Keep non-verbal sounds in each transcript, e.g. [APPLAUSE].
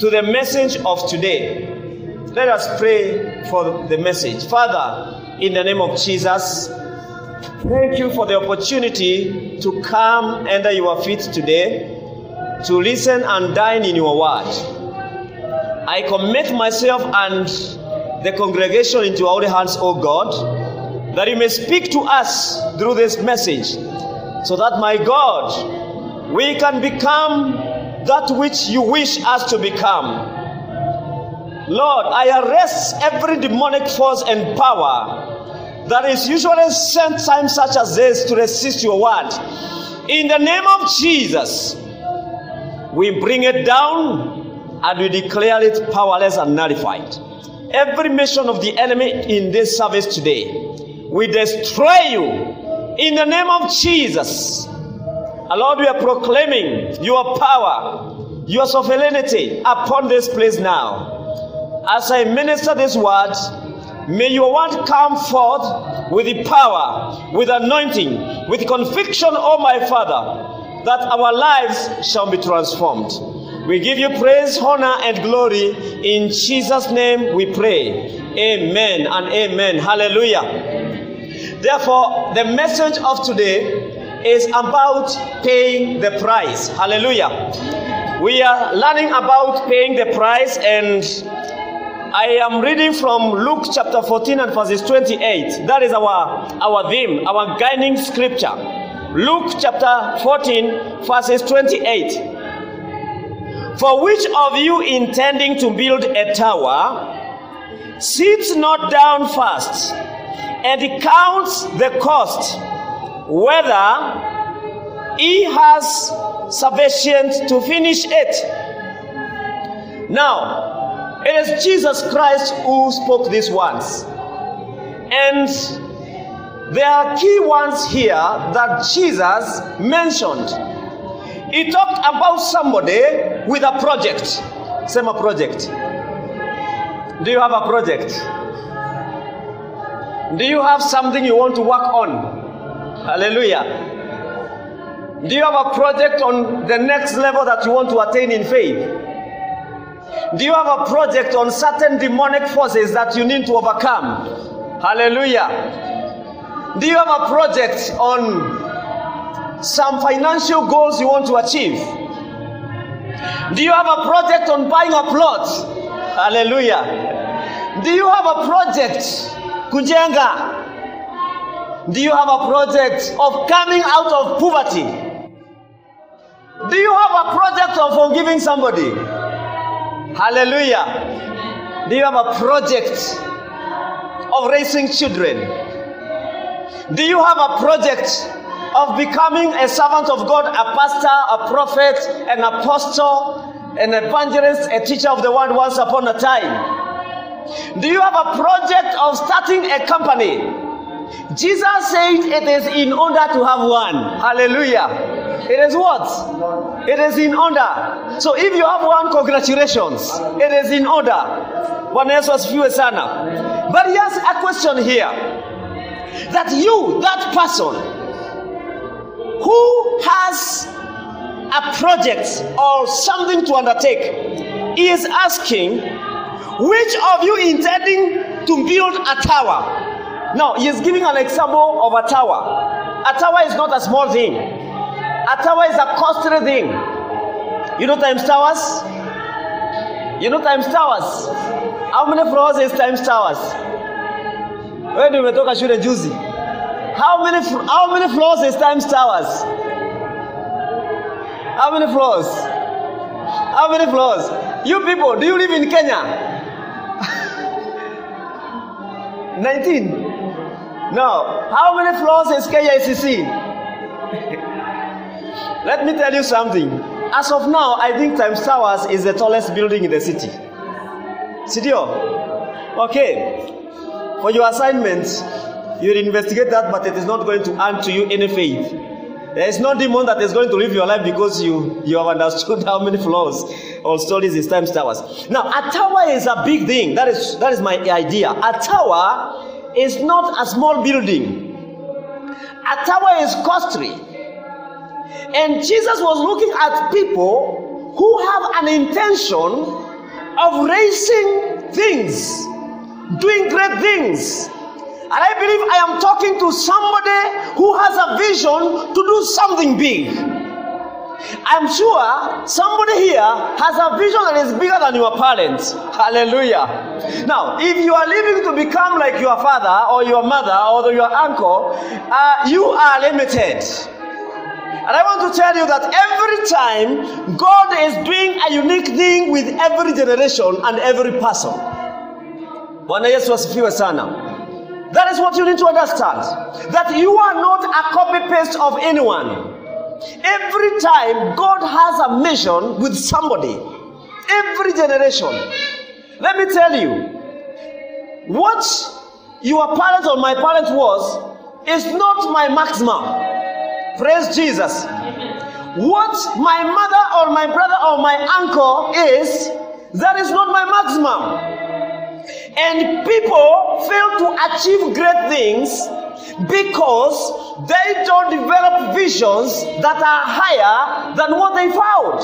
to the message of today. Let us pray for the message. Father, in the name of Jesus, thank you for the opportunity to come under your feet today to listen and dine in your word. I commit myself and the congregation into your hands, O God, that you may speak to us through this message, so that, my God, we can become that which you wish us to become. Lord, I arrest every demonic force and power that is usually sent times such as this to resist your word. In the name of Jesus, we bring it down and we declare it powerless and nullified. Every mission of the enemy in this service today, we destroy you in the name of Jesus. Lord, we are proclaiming your power, your sovereignty upon this place now. As I minister this word, may your word come forth with the power, with anointing, with conviction, oh my Father, that our lives shall be transformed. We give you praise, honor, and glory. In Jesus' name we pray. Amen and amen. Hallelujah. Therefore, the message of today is about paying the price. Hallelujah. We are learning about paying the price, and I am reading from Luke chapter 14 and verses 28. That is our, our theme, our guiding scripture. Luke chapter 14, verses 28. For which of you intending to build a tower sits not down first and counts the cost, whether he has sufficient to finish it? Now, it is Jesus Christ who spoke these words. And there are key ones here that Jesus mentioned. He talked about somebody with a project. Same a project. Do you have a project? Do you have something you want to work on? Hallelujah. Do you have a project on the next level that you want to attain in faith? Do you have a project on certain demonic forces that you need to overcome? Hallelujah. Do you have a project on some financial goals you want to achieve? Do you have a project on buying a plot? Hallelujah. Do you have a project, kujenga? Do you have a project of coming out of poverty? Do you have a project of forgiving somebody? Hallelujah. Do you have a project of raising children? Do you have a project of becoming a servant of God, a pastor, a prophet, an apostle, an evangelist, a teacher of the word once upon a time? Do you have a project of starting a company? Jesus said it is in order to have one. Hallelujah. It is what? It is in order. So if you have one, congratulations. It is in order. One Bwana Yesu asifiwe sana. But he has a question here. That you, that person, who has a project or something to undertake, is asking, which of you intending to build a tower? Now, he is giving an example of a tower. A tower is not a small thing. A tower is a costly thing. You know times towers? You know times towers? How many floors is times towers? Wewe ndio umetoka shule juzi. How many how many floors is times towers? How many floors? How many floors? You people, do you live in Kenya? [LAUGHS] 19. No. How many floors is KICC? Let me tell you something. As of now, I think Times Towers is the tallest building in the city. Sidio? Okay. For your assignment, you'll investigate that, but it is not going to earn to you any faith. There is no demon that is going to live your life because you, you have understood [LAUGHS] how many floors or stories is Times Towers. Now, a tower is a big thing. That is, that is my idea. A tower is not a small building. A tower is costly. And Jesus was looking at people who have an intention of raising things, doing great things. And I believe I am talking to somebody who has a vision to do something big. I'm sure somebody here has a vision that is bigger than your parents. Hallelujah. Now, if you are living to become like your father or your mother or your uncle, uh, you are limited. And I want to tell you that every time God is doing a unique thing with every generation and every person. Yesu sana. That is what you need to understand. That you are not a copy paste of anyone. Every time God has a mission with somebody, every generation. Let me tell you, what your parent or my parent was is not my maximum. Praise Jesus. What my mother or my brother or my uncle is, that is not my maximum. And people fail to achieve great things because they don't develop visions that are higher than what they found.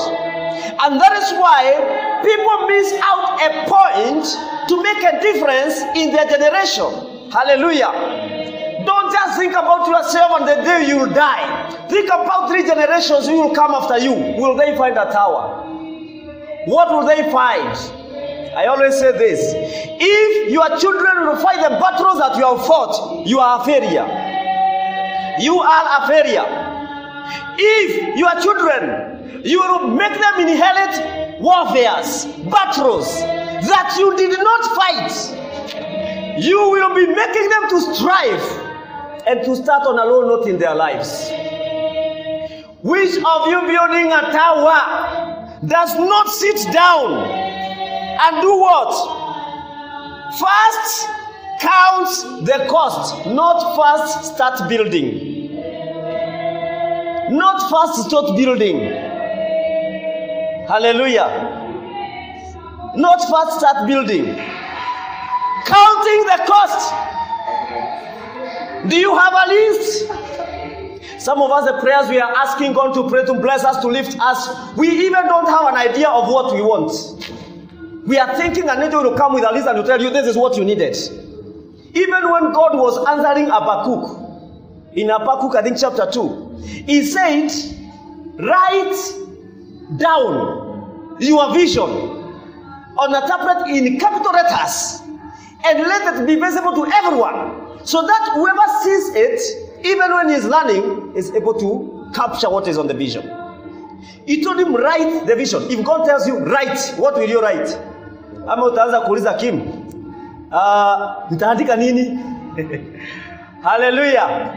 And that is why people miss out a point to make a difference in their generation. Hallelujah. Don't just think about yourself and the day you will die. Think about three generations who will come after you. Will they find a tower? What will they find? I always say this if your children will fight the battles that you have fought, you are a failure. You are a failure. If your children, you will make them inherit warfares, battles that you did not fight, you will be making them to strive and to start on a low note in their lives. Which of you building a tower does not sit down and do what? First count the cost, not first start building. Not first start building. Hallelujah. Not first start building. Counting the cost. Do you have a list? Some of us, the prayers we are asking God to pray to bless us, to lift us, we even don't have an idea of what we want. We are thinking an angel will come with a list and will tell you this is what you needed. Even when God was answering Habakkuk, in Habakkuk, I think chapter 2, he said, Write down your vision on a tablet in capital letters and let it be visible to everyone so that whoever sees it, even when he's learning, is able to capture what is on the vision. He told him, Write the vision. If God tells you, Write, what will you write? Ama utaanza kuuliza Kim, uh, nitaandika nini? [LAUGHS] Hallelujah.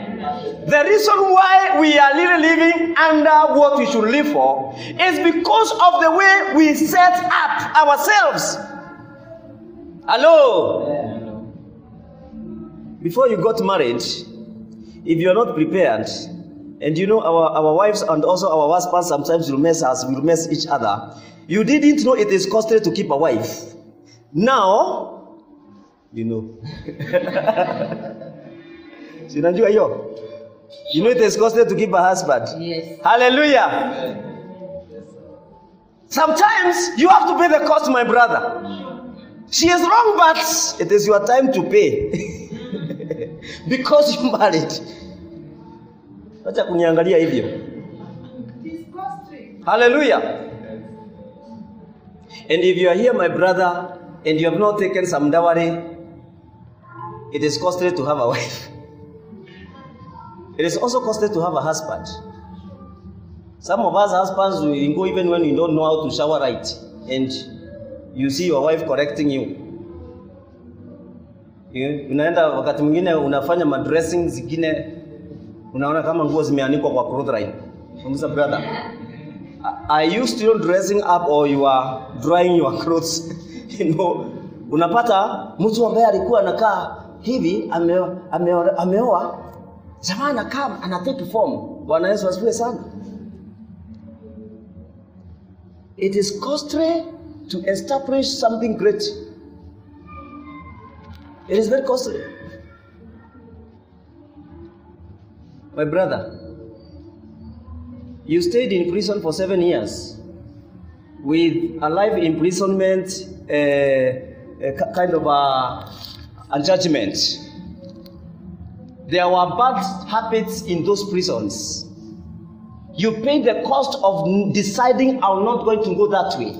The reason why we are really living under what we should live for is because of the way we set up ourselves. Hello. Before you got married, if you're not prepared, and you know our, our wives and also our husbands sometimes will mess us, will mess each other. You didn't know it is costly to keep a wife. Now, you know. [LAUGHS] Sinajua hiyo? You know it is costly to keep a husband. Yes. Hallelujah. Sometimes you have to pay the cost, my brother. She is wrong, but it is your time to pay. [LAUGHS] because you married. Acha kuniangalia hivyo. Hallelujah. And if you are here, my brother, and you have not taken some dowry, it is costly to have a [LAUGHS] wife. It is also costly to have a husband. Some of us husbands will go even when you don't know how to shower right, and you see your wife correcting you. You- Unaenda wakati mwingine unafanya madressing zingine, unaona kama nguo zimeanikwa kwa clothesline. Unamuuliza brother, are you still dressing up or you are drying your clothes? [LAUGHS] [LAUGHS] know, unapata mtu ambaye alikuwa anakaa hivi ameoa, ame, ameoa jamaa anakaa ana take form. Bwana Yesu asifiwe sana. It is costly to establish something great. It is very costly. My brother, you stayed in prison for seven years with a life imprisonment Uh, uh, a, a kind of uh, a, a judgment. There were bad habits in those prisons. You paid the cost of deciding, I'm not going to go that way.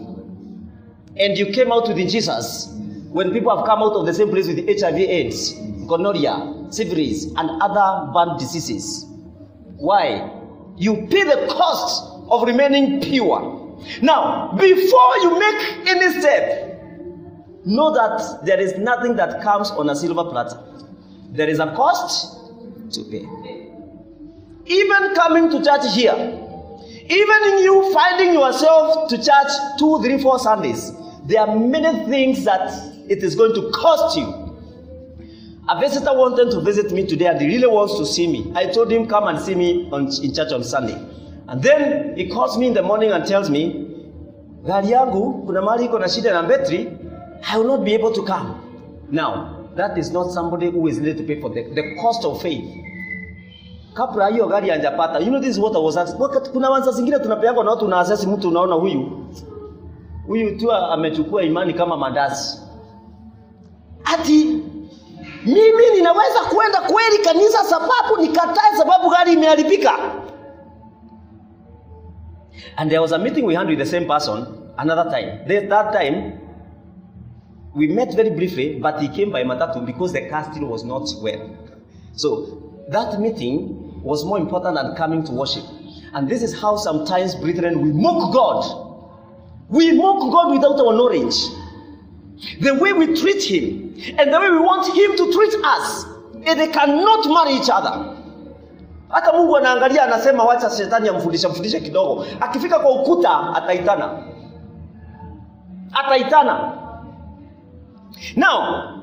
And you came out with Jesus. When people have come out of the same place with HIV, AIDS, gonorrhea, syphilis, and other bad diseases. Why? You pay the cost of remaining pure. Now, before you make any step, know that there is nothing that comes on a silver platter. There is a cost to pay. Even coming to church here, even in you finding yourself to church two, three, four Sundays, there are many things that it is going to cost you. A visitor wanted to visit me today and he really wants to see me. I told him, Come and see me on, in church on Sunday. And then he calls me in the morning and tells me, Gari yangu, kuna mali iko na shida na betri, I will not be able to come. Now, that is not somebody who is ready to pay for the, the cost of faith. Kabla hiyo gari hanjapata, you know this is what I was asking. Wakati kuna wanza zingine tunapeangwa na watu una assess mtu unaona huyu huyu tu amechukua imani kama mandazi. Ati mimi ninaweza kuenda kweli kanisa sababu nikatae sababu gari imeharibika. And there was a meeting we had with the same person another time. This, that time, we met very briefly, but he came by Matatu because the car still was not well. So that meeting was more important than coming to worship. And this is how sometimes, brethren, we mock God. We mock God without our knowledge. The way we treat Him and the way we want Him to treat us, and they cannot marry each other. Hata Mungu anaangalia anasema, wacha shetani amfundisha mfundishe kidogo. Akifika kwa ukuta ataitana, ataitana. Now,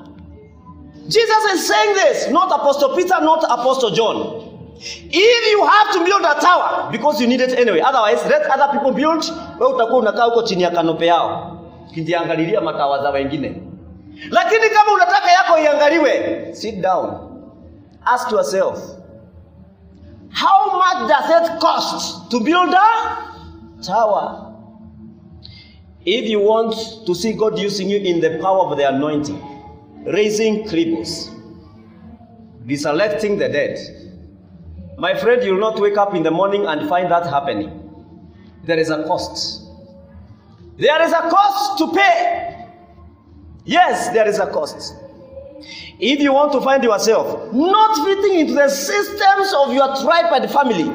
Jesus is saying this, not Apostle Peter, not Apostle John. If you have to build a tower because you need it anyway, otherwise let other people build, wewe utakuwa unakaa huko chini ya kanope yao ukijiangalilia matawa za wengine. Lakini kama unataka yako iangaliwe, sit down, ask yourself, how much does it cost to build a tower? If you want to see God using you in the power of the anointing, raising cripples, resurrecting the dead, my friend, you will not wake up in the morning and find that happening. There is a cost. There is a cost to pay. Yes, there is a cost. If you want to find yourself not fitting into the systems of your tribe and family,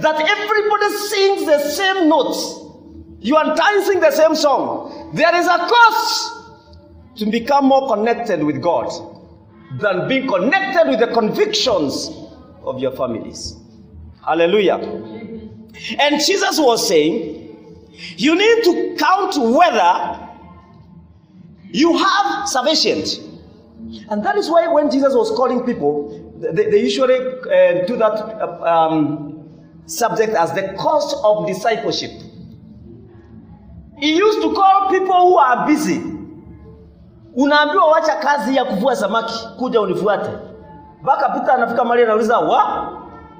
that everybody sings the same notes, you are dancing the same song, there is a cost to become more connected with God than being connected with the convictions of your families. Hallelujah. And Jesus was saying, you need to count whether you have sufficient. And that is why when Jesus was calling people, they, they usually uh, do that uh, um, subject as the cost of discipleship. He used to call people who are busy. Unaambiwa wacha kazi ya kuvua samaki, kuja unifuate. Mpaka Peter anafika mahali anauliza, wa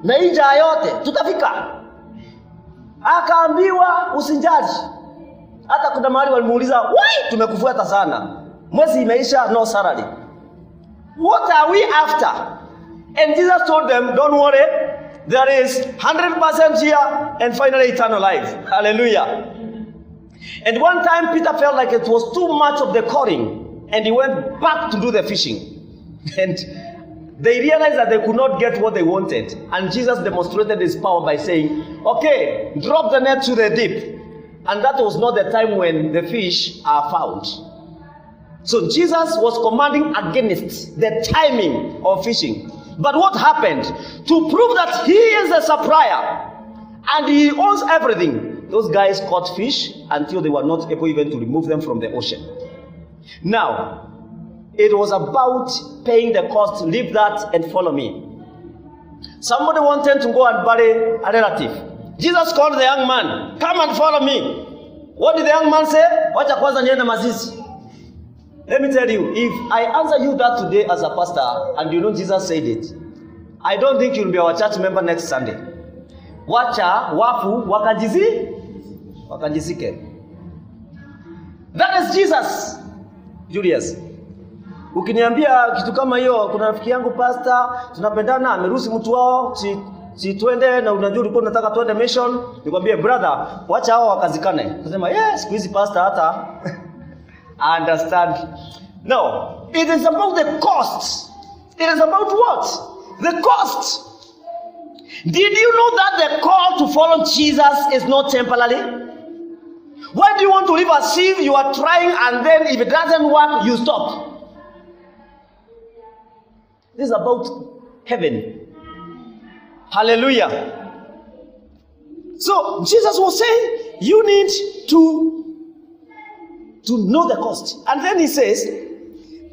na inja yote tutafika? Akaambiwa usinjaji. Hata kuna mahali walimuuliza, why tumekufuata sana, mwezi imeisha, no salary. What are we after? And Jesus told them, don't worry, there is 100% here and finally eternal life. Hallelujah. And one time Peter felt like it was too much of the calling and he went back to do the fishing. [LAUGHS] And they realized that they could not get what they wanted. And Jesus demonstrated his power by saying, Okay, drop the net to the deep. And that was not the time when the fish are found. So Jesus was commanding against the timing of fishing. But what happened? To prove that he is the supplier and he owns everything, those guys caught fish until they were not able even to remove them from the ocean. Now, it was about paying the cost. Leave that and follow me. Somebody wanted to go and bury a relative. Jesus called the young man, Come and follow me. What did the young man say? Let me tell you, if I answer you that today as a pastor and you know Jesus said it, I don't think you'll be our church member next Sunday. Wacha wafu wakajizi wakajizike. That is Jesus. Julius. Ukiniambia kitu kama hiyo, kuna rafiki yangu pasta, tunapendana, ameruhusi mtu wao, si, si twende na unajua ulikuwa unataka twende mission, nikwambie brother, wacha hao wakazikane. Nasema yes, siku hizi pasta hata [LAUGHS] I understand. No, it is about the cost. It is about what? The cost. Did you know that the call to follow Jesus is not temporary? Why do you want to live as if you are trying and then if it doesn't work, you stop? This is about heaven. Hallelujah. So Jesus was saying, you need to, to know the cost. And then he says,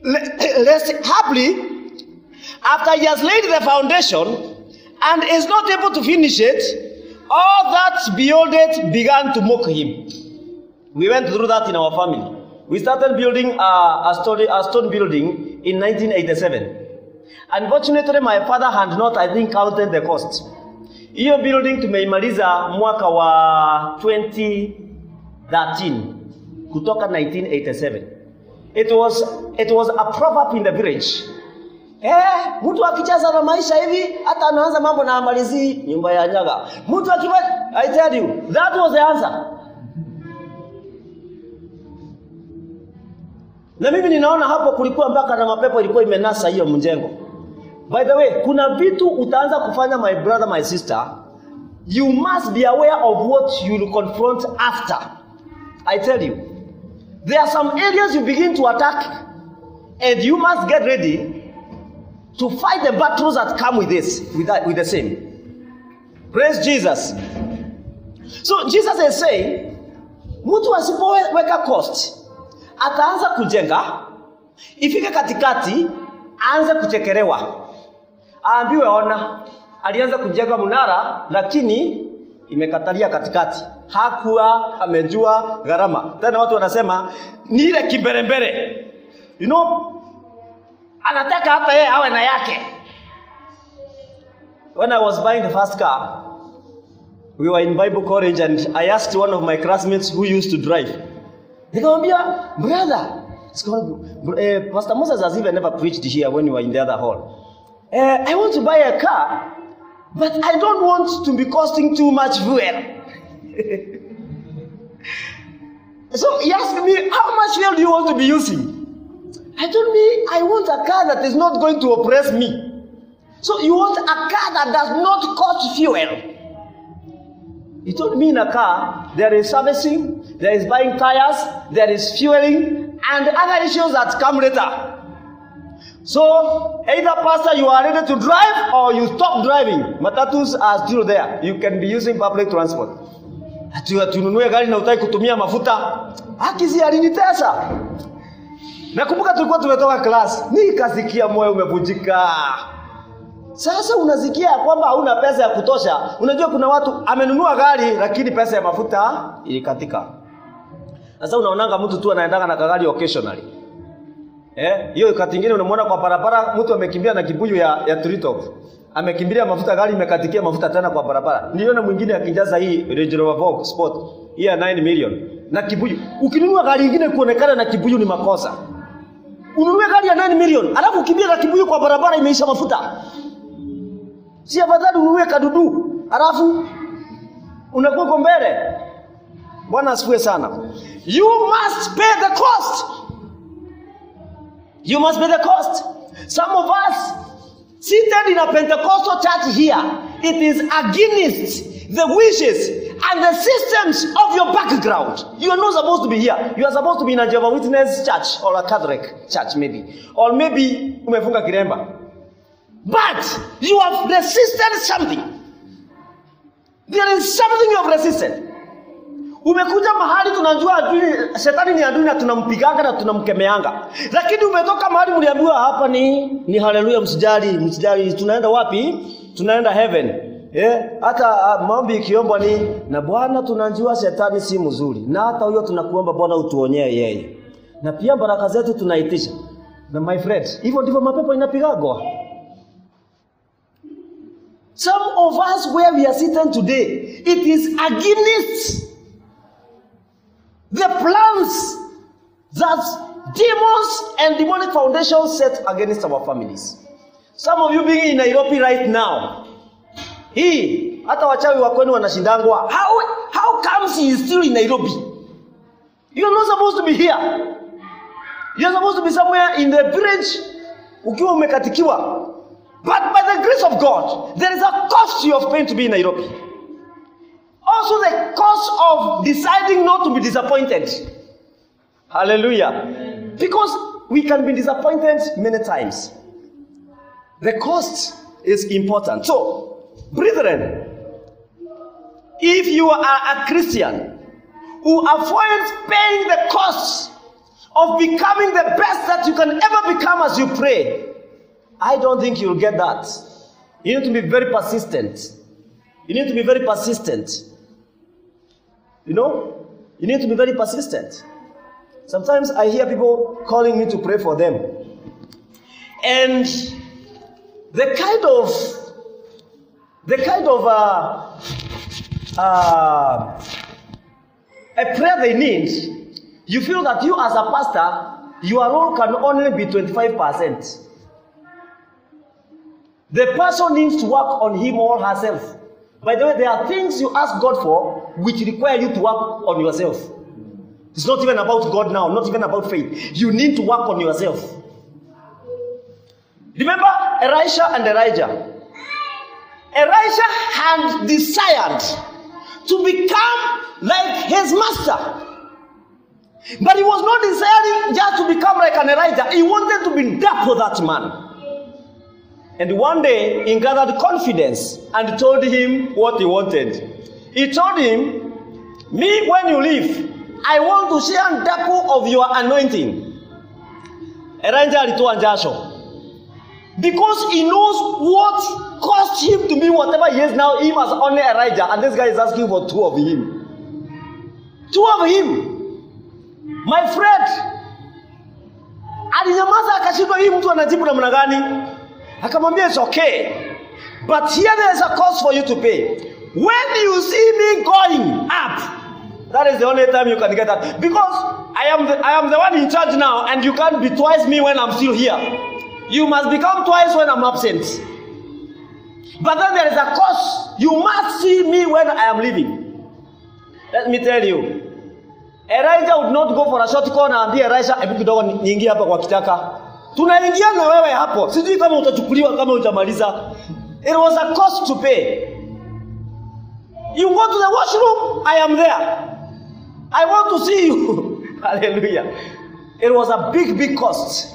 "Le- lest happily, after he has laid the foundation and is not able to finish it, all that behold it began to mock him. We went through that in our family. We started building a, a, story, a stone building in 1987. Unfortunately, my father had not, I think, counted the cost. Hiyo building tumeimaliza mwaka wa 2013 kutoka 1987. It was, it was a proverb in the village. Eh, mtu akicheza na maisha hivi hata anaanza mambo na amalizi nyumba ya nyaga. Mtu akiwa I tell you, that was the answer. Na mimi ninaona hapo kulikuwa mpaka na mapepo ilikuwa imenasa hiyo mjengo. By the way, kuna vitu utaanza kufanya my brother, my sister. You must be aware of what you will confront after. I tell you. There are some areas you begin to attack and you must get ready to fight the battles that come with this, with, that, with the same. Praise Jesus. So Jesus is saying, mtu asipoweka cost ataanza kujenga, ifike katikati aanze kuchekelewa, aambiwe ona, alianza kujenga mnara lakini imekatalia katikati, hakuwa amejua gharama. Tena watu wanasema ni ile kimbelembele, you know, anataka hata yeye awe na yake. When I was buying the first car, we were in Bible college and I asked one of my classmates who used to drive. Nikamwambia, brother, it's called, uh, Pastor Moses has even never preached here when you were in the other hall. Uh, I want to buy a car, but I don't want to be costing too much fuel. [LAUGHS] so he asked me, how much fuel do you want to be using? I told me, I want a car that is not going to oppress me. So you want a car that does not cost fuel. He told me in a car, there is servicing, there is buying tires, there is fueling, and other issues that come later. So, either pastor, you are ready to drive or you stop driving. Matatus are still there. You can be using public transport. Ati tununue gari na utaki kutumia mafuta. Akizi alinitesa. Nakumbuka tulikuwa tumetoka class, nikasikia moyo umevunjika. Sasa unasikia kwamba hauna pesa ya kutosha. Unajua kuna watu amenunua gari lakini pesa ya mafuta ilikatika. Sasa unaonanga mtu tu anaendanga na gari occasionally. Eh, hiyo wakati mwingine unamwona kwa barabara mtu amekimbia na kibuyu ya, ya Tritop. Amekimbilia mafuta gari imekatikia mafuta tena kwa barabara. Niliona mwingine akijaza hii Range Rover Vogue Sport ya 9 million na kibuyu. Ukinunua gari nyingine kuonekana na kibuyu ni makosa. Ununue gari ya 9 million alafu ukimbia na kibuyu kwa barabara imeisha mafuta. Si afadhali ununue kadudu alafu unakuwa uko mbele. Bwana asifiwe sana. You must pay the cost. You must pay the cost. Some of us seated in a Pentecostal church here, it is against the wishes and the systems of your background. You are not supposed to be here. You are supposed to be in a Jehovah Witness church or a Catholic church maybe. Or maybe umefunga kiremba. But you have resisted something. There is something you have resisted. Umekuja mahali tunajua adui, shetani ni adui na tunampiganga na tunamkemeanga, lakini umetoka mahali mliambiwa hapa ni ni haleluya, msijali, msijali. Tunaenda wapi? Tunaenda heaven. Eh, hata uh, maombi ikiombwa ni na Bwana, tunajua shetani si mzuri, na hata huyo tunakuomba Bwana utuonyee yeye, na pia baraka zetu tunaitisha. Na my friend, hivyo ndivyo mapepo inapigagwa. Some of us where we are sitting today, it is against the plans that demons and demonic foundations set against our families. Some of you being in Nairobi right now, hii hata wachawi wa wanashindangwa. How, how comes he is still in Nairobi? You're not supposed to be here. You're supposed to be somewhere in the village ukiwa umekatikiwa. But by the grace of God, there is a cost you have paid to be in Nairobi. Also, the cost of deciding not to be disappointed. Hallelujah. Because we can be disappointed many times. The cost is important. So, brethren, if you are a Christian who avoids paying the cost of becoming the best that you can ever become as you pray, I don't think you'll get that. You need to be very persistent. You need to be very persistent. You know, you need to be very persistent. Sometimes I hear people calling me to pray for them. And the kind of the kind of uh, uh, a prayer they need, you feel that you as a pastor, your role can only be 25%. The person needs to work on him or herself. By the way, there are things you ask God for which require you to work on yourself. It's not even about God now, not even about faith. You need to work on yourself. Remember Elisha and Elijah? Elisha had desired to become like his master. But he was not desiring just to become like an Elijah. He wanted to be double that man. And one day he gathered confidence and told him what he wanted. He told him, Me, when you leave, I want to share double of your anointing. Elijah alitoa jasho because he knows what caused him to be whatever he is now. Him as only Elijah, and this guy is asking for two of him. Two of him. My friend, alinyamaza akashindwa, hii mtu anajibu namna gani? Akamwambia it's okay, but here there is a cost for you to pay. When you see me going up, that is the only time you can get that because I am the, I am the one in charge now, and you can't be twice me when I'm still here. You must become twice when I'm absent. But then there is a cost. You must see me when I am leaving. Let me tell you. Elijah would not go for a short corner and Elisha, hebu kidogo niingie hapa kwa kitaka. Tunaingia na wewe hapo. Sijui kama utachukuliwa kama hujamaliza. It was a cost to pay. You go to the washroom, I am there. I want to see you. [LAUGHS] Hallelujah. It was a big, big cost.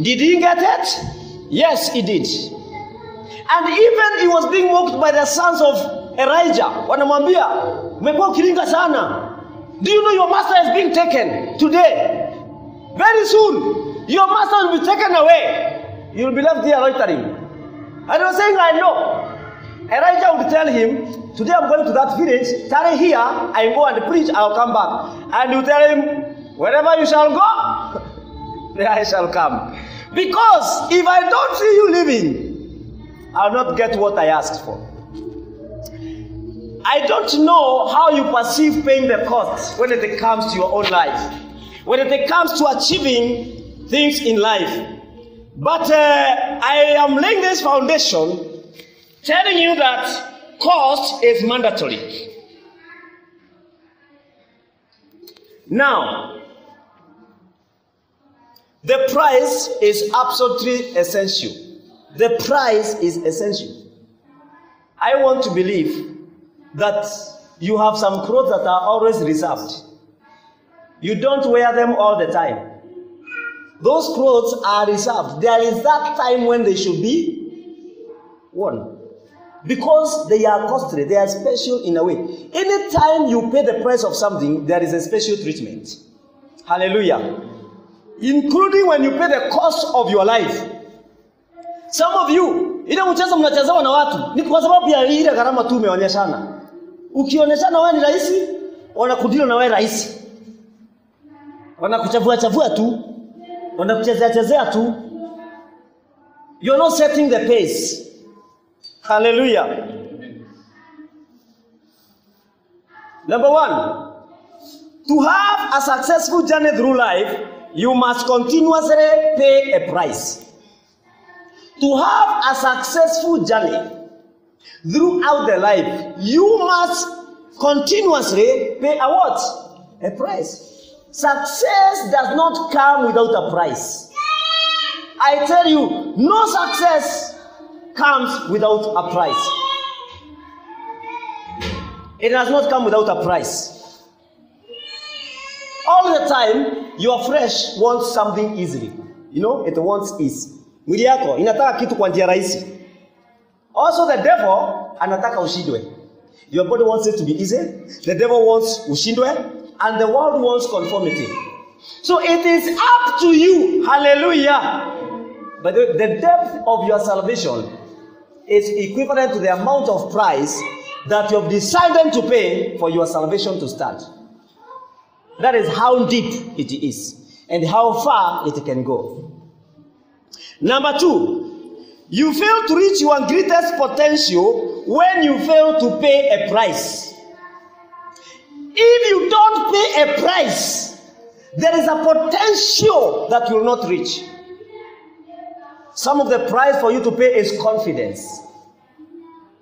Did he get it? Yes, he did. And even he was being mocked by the sons of Elijah. Wanamwambia, umekuwa ukiringa sana. Do you know your master is being taken today? Very soon, your master will be taken away. You will be left here loitering. And he was saying, I know. Elijah would tell him, Today I'm going to that village, tarry here, I go and preach, I'll come back. And you tell him, Wherever you shall go, [LAUGHS] there I shall come. Because if I don't see you living, I'll not get what I asked for. I don't know how you perceive paying the cost when it comes to your own life, when it comes to achieving things in life. But uh, I am laying this foundation telling you that cost is mandatory. Now, the price is absolutely essential. The price is essential. I want to believe that you have some clothes that are always reserved. You don't wear them all the time. Those clothes are reserved. There is that time when they should be worn. Because they are costly, they are special in a way. Anytime you pay the price of something, there is a special treatment. Hallelujah. Including when you pay the cost of your life. Some of you, ile mchezo mnachezewa na watu ni kwa sababu ya ile gharama tu umeonyeshana. Ukionyeshana wewe ni rahisi, na wewe rahisi. Wanakuchavua chavua tu, wanakuchezea chezea tu. You're not setting the pace. Hallelujah. Number one, To have a successful journey through life, you must continuously pay a price. To have a successful journey throughout the life, you must continuously pay a what? A price. Success does not come without a price. I tell you, no success comes without a price. It does not come without a price. All the time, your flesh wants something easily. You know, it wants ease. Mwili yako inataka kitu kwa njia rahisi. Also the devil anataka ushindwe. Your body wants it to be easy. The devil wants ushindwe and the world wants conformity. So it is up to you. Hallelujah. But the, depth of your salvation is equivalent to the amount of price that you have decided to pay for your salvation to start. That is how deep it is and how far it can go. Number two, you fail to reach your greatest potential when you fail to pay a price. If you don't pay a price, there is a potential that you will not reach. Some of the price for you to pay is confidence.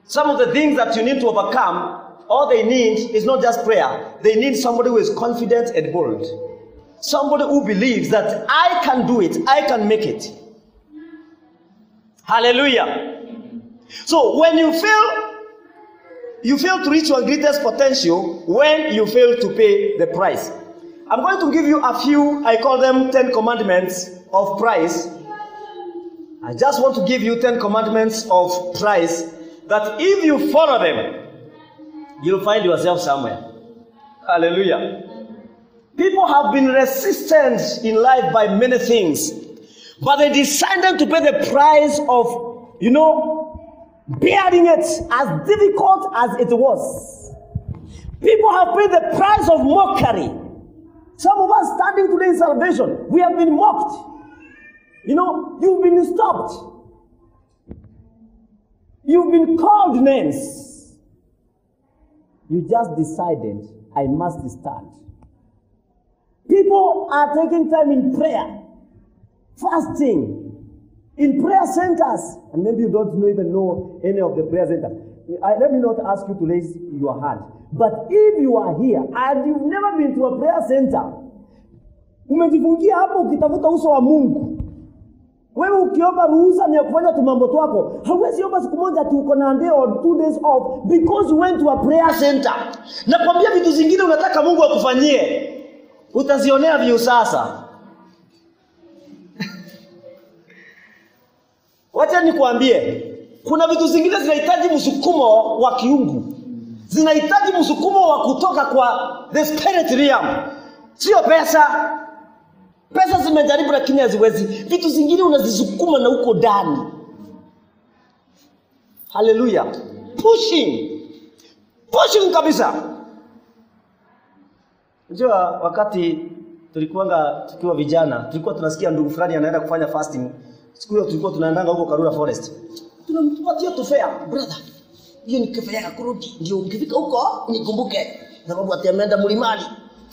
Some of the things that you need to overcome, all they need is not just prayer, they need somebody who is confident and bold. Somebody who believes that I can do it, I can make it. Hallelujah. So when you fail, you fail to reach your greatest potential when you fail to pay the price. I'm going to give you a few, I call them 10 commandments of price. I just want to give you 10 commandments of price that if you follow them, you'll find yourself somewhere. Hallelujah. People have been resistant in life by many things, but they decided to pay the price of, you know, bearing it as difficult as it was. People have paid the price of mockery. Some of us standing today in salvation, we have been mocked. You know, you've been stopped. You've been called names. You just decided, I must stand. People are taking time in prayer, fasting, in prayer centers. And maybe you don't know, even know any of the prayer centers. I, let me not ask you to raise your hand. But if you are here and you've never been to a prayer center, umejifungia hapo ukitafuta uso wa Mungu, wewe ukiomba ruhusa ni hauwezi omba siku moja uko na two days off because you went to a prayer center. Nakwambia vitu zingine unataka Mungu akufanyie, utazionea viu sasa. Wacha nikuambie kuna vitu zingine zinahitaji msukumo wa kiungu, zinahitaji msukumo wa kutoka kwa the spirit realm, sio pesa. Pesa zimejaribu lakini haziwezi. Vitu zingine unazisukuma na uko ndani. Haleluya, pushing pushing kabisa. Unajua, wakati tulikuwanga tukiwa vijana, tulikuwa tunasikia ndugu fulani anaenda kufanya fasting. Siku hiyo tulikuwa tunaendanga huko Karura Forest, tunamtupatia tufea brother, hiyo ni kifea ya kurudi, ndio ukifika huko nikumbuke, sababu ati ameenda mlimani,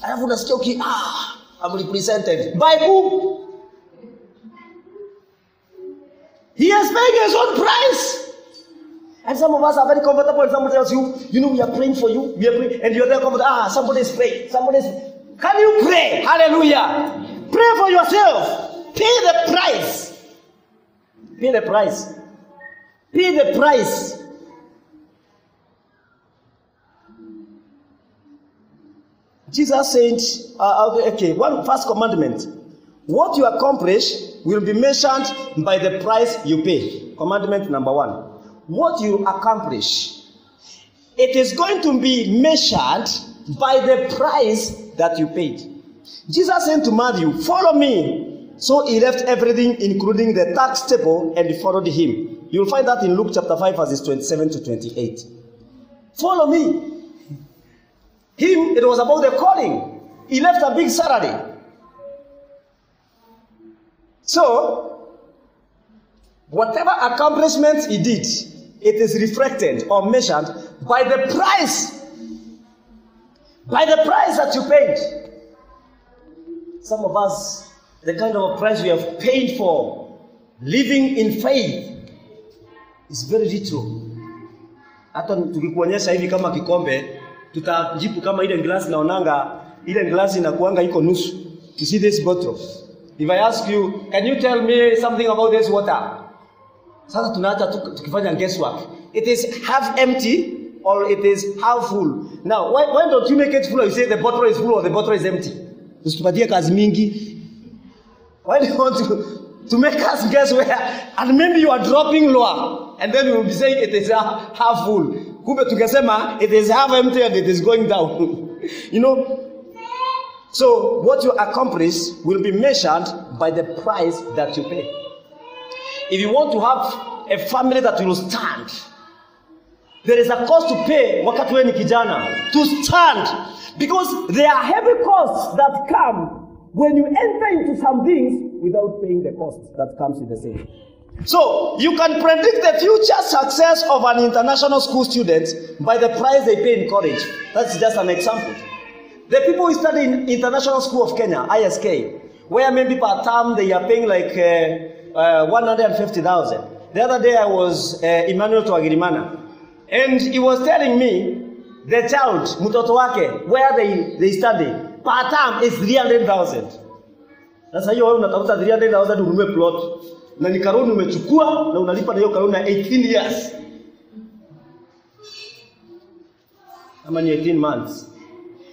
alafu unasikia uki ah I'm represented by who? He has paid his own price. And some of us are very comfortable when somebody tells you, you know, we are praying for you, we are praying, and you're there comfortable. Ah, somebody is praying. Somebody is. Can you pray? Hallelujah. Pray for yourself. Pay the price. Pay the price. Pay the price. Jesus said, uh, okay, one first commandment. What you accomplish will be measured by the price you pay. Commandment number one. What you accomplish, it is going to be measured by the price that you paid. Jesus said to Matthew, Follow me. So he left everything, including the tax table, and followed him. You'll find that in Luke chapter 5, verses 27 to 28. Follow me. Him, it was about the calling. He left a big salary. So, whatever accomplishments he did, it is reflected or measured by the price by the price that you paid. Some of us, the kind of price we have paid for living in faith is very little. Hata tukikuonyesha hivi kama kikombe, tutajipu kama ile glasi naonanga, ile glasi inakuanga iko nusu. You see this bottle. If I ask you, can you tell me something about this water? Sasa tunaacha tu- tukifanya guesswork. It is half empty or it is half full. Now, why, why don't you make it full you say the bottle is full or the bottle is empty? Usitupatie kazi mingi. Why do you want to, to make us guess where? And maybe you are dropping lower. And then you will be saying it is ha- half full. Kumbe tukasema it is half empty and it is going down. [LAUGHS] you know, so what you accomplish will be measured by the price that you pay. If you want to have a family that will stand, there is a cost to pay wakati wewe ni kijana to stand because there are heavy costs that come when you enter into some things without paying the cost that comes with the same. So you can predict the future success of an international school student by the price they pay in college. That's just an example. The people who study in International School of Kenya, ISK, where maybe per term they are paying like uh, uh, 150,000. The other day I was uh, Emmanuel Twagirimana, and he was telling me the child, mtoto wake, where they, they study, per term is 300,000. Sasa hiyo wewe unatafuta 300,000 ununue plot na ni karuni umechukua na unalipa na hiyo karuni na 18 years. Ama ni 18 months.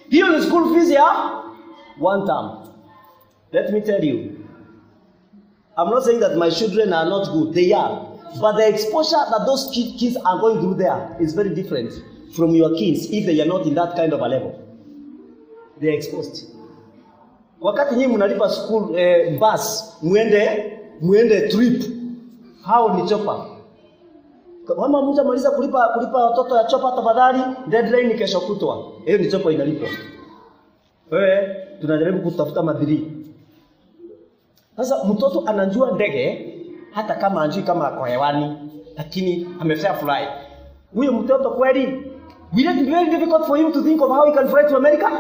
Hiyo ni school fees ya one term. Let me tell you. I'm not saying that my children are not good. They are. But the exposure that those kids are going through there is very different from your kids if they are not in that kind of a level. They are exposed. Wakati nyinyi mnalipa school eh, bus muende muende trip, hao ni chopa. Kama mtu amaliza kulipa kulipa watoto ya chopa, tafadhali deadline kesho kutwa. Hiyo ni chopa inalipwa. Wewe tunajaribu kutafuta madhiri. Sasa mtoto anajua ndege hata kama anjui kama ako hewani, lakini amesha fly. Huyo mtoto kweli, will it be very difficult for him to think of how he can fly to America?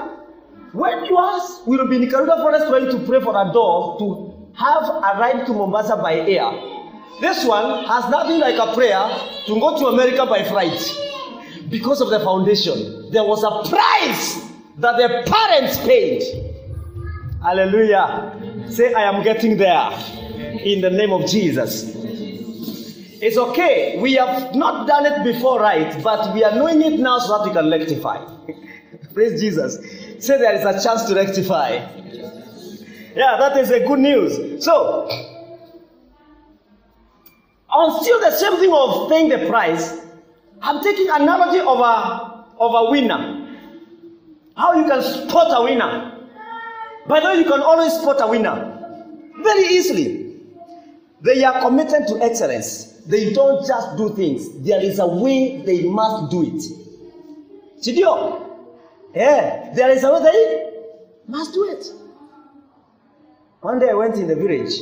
When you ask, we will be in Karura Forest trying to pray for a door to have a ride to Mombasa by air. This one has nothing like a prayer to go to America by flight because of the foundation. There was a price that the parents paid. Hallelujah. Say, I am getting there in the name of Jesus. It's okay. We have not done it before, right? But we are knowing it now so that we can rectify. [LAUGHS] Praise Jesus. Say there is a chance to rectify. Yeah, that is a good news. So, on still the same thing of paying the price, I'm taking analogy of a of a winner. How you can spot a winner. By the way, you can always spot a winner very easily. They are committed to excellence. They don't just do things. There is a way they must do it. Chidio, yeah, there is a way they must do it. One day I went in the village,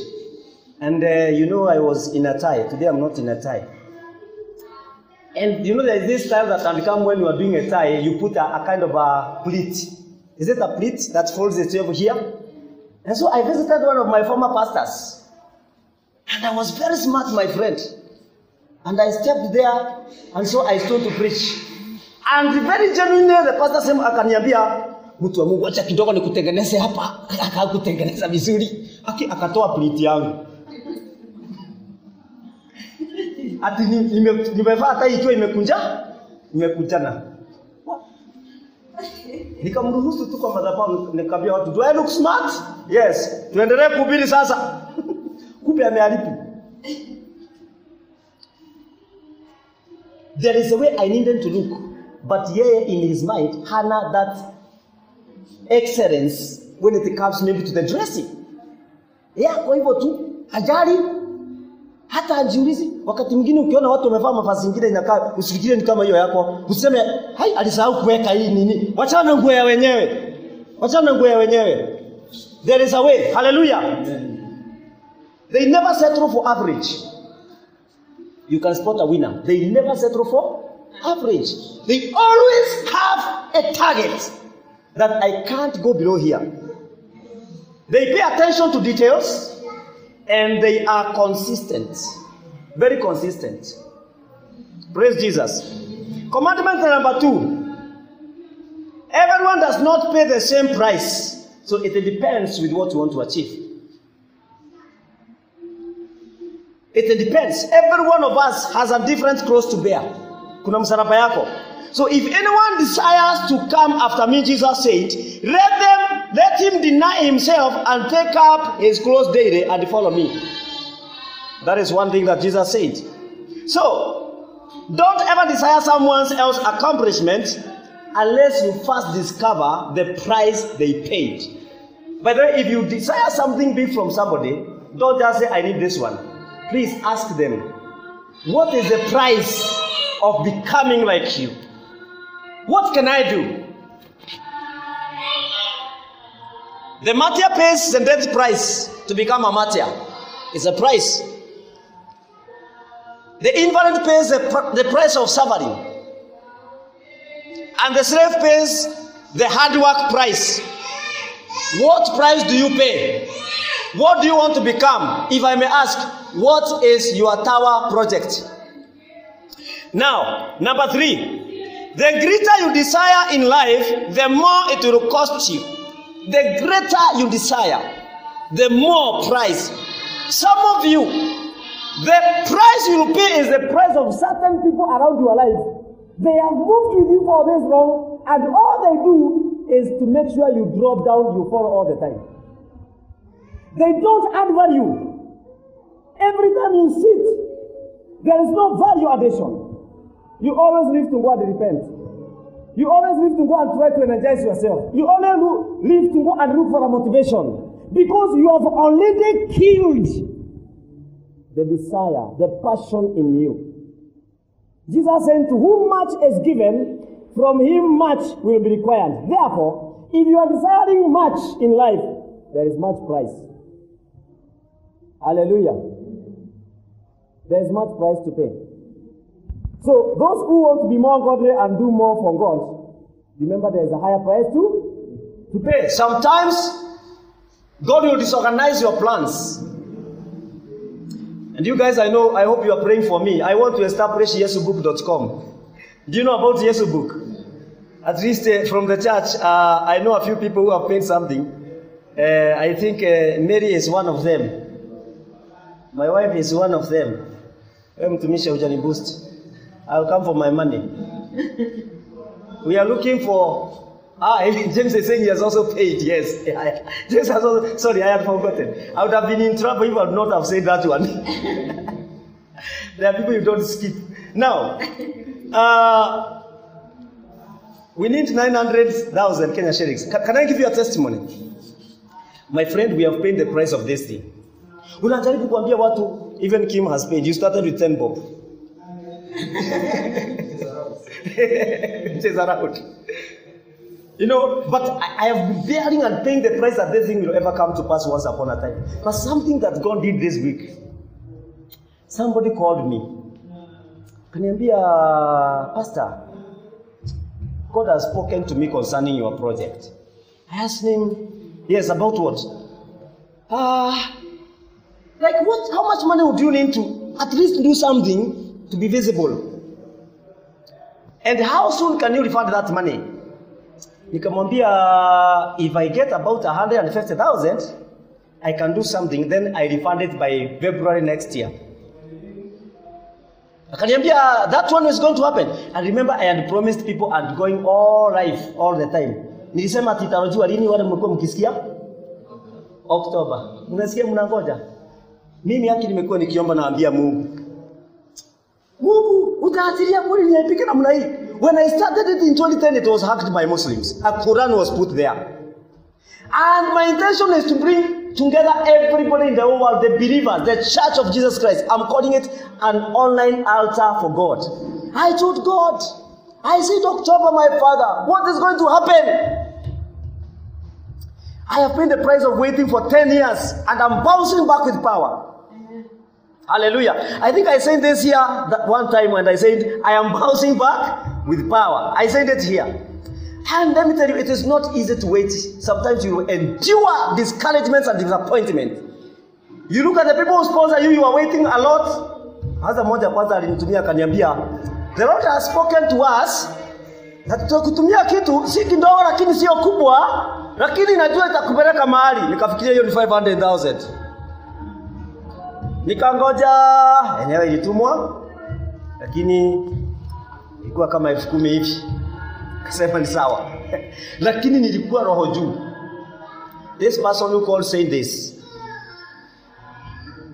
and uh, you know I was in a tie. Today I'm not in a tie. And you know there is this style that can become when you are doing a tie, you put a, a kind of a pleat. Is it a pleat that folds itself here? And so I visited one of my former pastors. And I was very smart, my friend. And I stepped there, and so I stood to preach. And very genuinely, the pastor same akaniambia, mtu wa Mungu, acha kidogo nikutengeneze hapa. [LAUGHS] Akakutengeneza vizuri, aki akatoa pliti yangu. Ati ni- nime- nimevaa hata ikiwa imekunja imekunjana. Nikamruhusu tu kwa madhabahu, nikaambia watu, do I look smart? Yes. Tuendelee kuhubiri sasa. [LAUGHS] Kumbe ameharibu. There is a way I needed to look, but yeye in his mind hana that excellence when it comes maybe to the dressing. Yeah, kwa hivyo tu hajali hata hajiulizi. Wakati mwingine ukiona watu wamevaa mavazi mengine inakaa, usifikirie ni kama hiyo yako, useme hai, alisahau kuweka hii nini. Wachana na nguo ya wenyewe, wachana na nguo ya wenyewe. There is a way. Hallelujah. They never settle for average. You can spot a winner. They never settle for average. They always have a target. that I can't go below here. They pay attention to details and they are consistent. Very consistent. Praise Jesus. Commandment number two everyone does not pay the same price, so it depends with what you want to achieve. It depends. Every one of us has a different cross to bear. Kuna msalaba yako. So if anyone desires to come after me, Jesus said, let them let him deny himself and take up his cross daily and follow me. That is one thing that Jesus said. So don't ever desire someone else's accomplishment unless you first discover the price they paid. By the way, if you desire something big from somebody, don't just say, I need this one. Please ask them, what is the price of becoming like you? What can I do? The martyr pays the death price to become a martyr. It's a price. The invalid pays the, the price of suffering. And the slave pays the hard work price. What price do you pay? What do you want to become? If I may ask, what is your tower project? Now, number three, the greater you desire in life, the more it will cost you. The greater you desire, the more price. Some of you, the price you will pay is the price of certain people around your life. They have moved with you for this long, and all they do is to make sure you drop down, you fall all the time. They don't add value. Every time you sit, there is no value addition. You always live to go and repent. You always live to go and try to energize yourself. You always live to go and look for a motivation because you have already killed the desire, the passion in you. Jesus said, To whom much is given, from him much will be required. Therefore, if you are desiring much in life, there is much price. Hallelujah. There is much price to pay. So, those who want to be more godly and do more for God, remember there is a higher price to, to pay. Sometimes, God will disorganize your plans. And you guys, I know, I hope you are praying for me. I want to establish yesubook.com. Do you know about Yesubook? At least uh, from the church, uh, I know a few people who have paid something. Uh, I think uh, Mary is one of them. My wife is one of them. Mtumishi hujani boost. I'll come for my money. we are looking for Ah, [LAUGHS] James is saying he has also paid. Yes. [LAUGHS] James has also, sorry, I had forgotten. I would have been in trouble if I would not have said that one. [LAUGHS] there are people you don't skip. Now, uh, we need 900,000 Kenya shillings. Can I give you a testimony? My friend, we have paid the price of this thing. Unajaribu kuambia watu, even Kim has paid. You started with 10 bob. Chase around. You know, but I, I have been bearing and paying the price that this thing will ever come to pass once upon a time. But something that God did this week, somebody called me. Kaniambia, Pastor, God has spoken to me concerning your project. I asked him, yes, about what? Ah, uh, like what? How much money would you need to at least do something to be visible? And how soon can you refund that money? Nikamwambia, if I get about 150,000, I can do something, then I refund it by February next year. Akaniambia, that one is going to happen. And remember, I had promised people and going all life all the time. Nilisema titarajua lini wale mlikuwa mkisikia? Oktoba. Mnasikia mnangoja? Mimi haki nimekuwa nikiomba naambia Mungu. When I started it in 2010, it was hacked by Muslims. A Quran was put there. And my intention is to bring together everybody in the whole world, the believers, the church of Jesus Christ. I'm calling it an online altar for God. I told God, I said, October, my father, what is going to happen? I have paid the price of waiting for 10 years and I'm bouncing back with power. Hallelujah. I think I said this here that one time when I said, I am bouncing back with power. I said it here. And let me tell you, it is not easy to wait. Sometimes you endure discouragements and disappointment. You look at the people who sponsor you, you are waiting a lot. Hasa mmoja kwanza alinitumia akaniambia, the Lord has spoken to us na tutakutumia kitu si kidogo, lakini sio kubwa, lakini najua itakupeleka mahali. Nikafikiria hiyo ni 500,000 nikangoja, enyewe ilitumwa, lakini ilikuwa kama elfu kumi hivi. Kasema ni sawa, [LAUGHS] lakini nilikuwa roho juu. This person who called saying this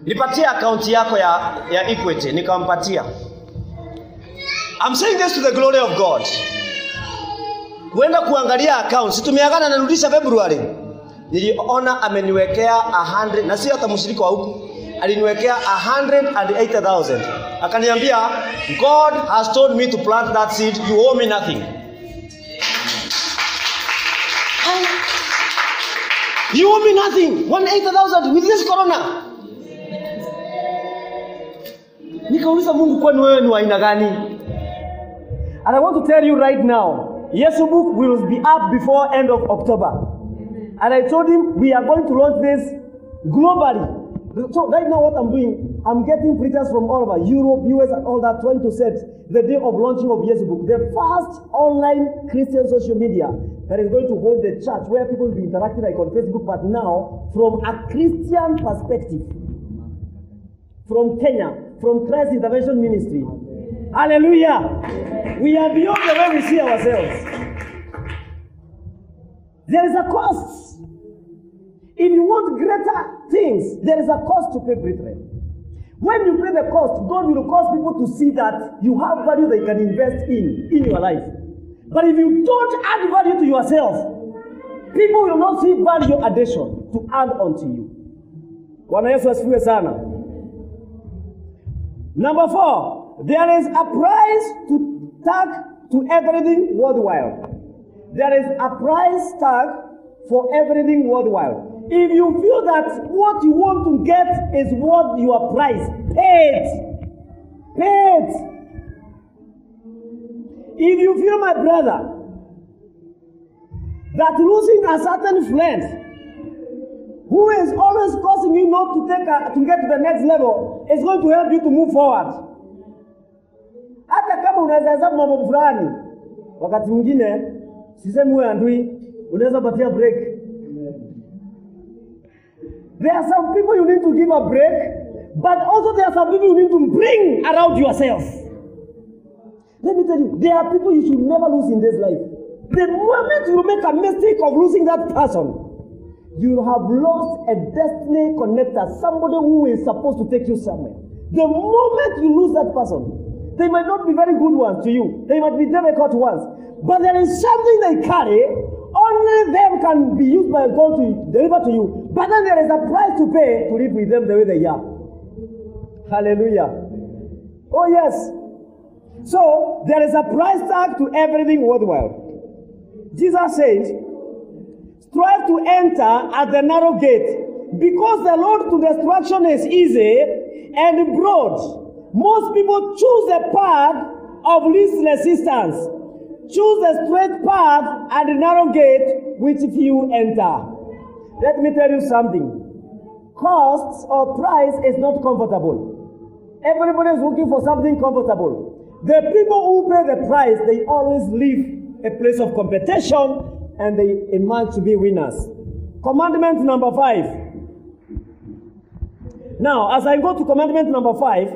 nipatie akaunti yako ya, ya Equity, nikampatia. I'm saying this to the glory of God. Kuenda kuangalia account, situmiagana narudisha February, niliona ameniwekea 100 na si hata mshirika wa huku, aliniwekea 180,000 akaniambia, God has told me to plant that seed, you owe me nothing. You owe me nothing. 180,000 with this corona. Nikauliza Mungu, kwani wewe ni aina gani? And I want to tell you right now, Yesu book will be up before end of October. And I told him we are going to launch this globally. So right now what I'm doing, I'm getting preachers from all over Europe, US and all that trying to set the day of launching of Yesu book, the first online Christian social media that is going to hold the church where people will be interacting like on Facebook, but now from a Christian perspective. From Kenya, from Christ Intervention Ministry. Hallelujah. We are beyond the way we see ourselves. There is a cost. If you want greater things, there is a cost to pay, brethren. When you pay the cost, God will cause people to see that you have value they can invest in in your life. But if you don't add value to yourself, people will not see value addition to add onto you. Number four, there is a price to tag to everything worthwhile. There is a price tag for everything worthwhile. If you feel that what you want to get is worth your price, pay it. Pay it. If you feel, my brother, that losing a certain friend who is always causing you not to take a, to get to the next level is going to help you to move forward. Hata kama unaweza hesabu mambo fulani, wakati mwingine sisemi wewe andui, unaweza patia break. There are some people you need to give a break, but also there are some people you need to bring around yourself. Let me tell you, there are people you should never lose in this life. The moment you make a mistake of losing that person, you have lost a destiny connector, somebody who is supposed to take you somewhere. The moment you lose that person, they might not be very good ones to you, they might be difficult ones, but there is something they carry, only them can be used by God to deliver to you. But then there is a price to pay to live with them the way they are. Hallelujah. Oh, yes. So there is a price tag to everything worthwhile. Jesus says, strive to enter at the narrow gate because the road to destruction is easy and broad. Most people choose the path of least resistance. Choose the straight path and the narrow gate which few enter. Let me tell you something. Costs or price is not comfortable. Everybody is looking for something comfortable. The people who pay the price, they always leave a place of competition and they emerge to be winners. Commandment number five. Now, as I go to commandment number five,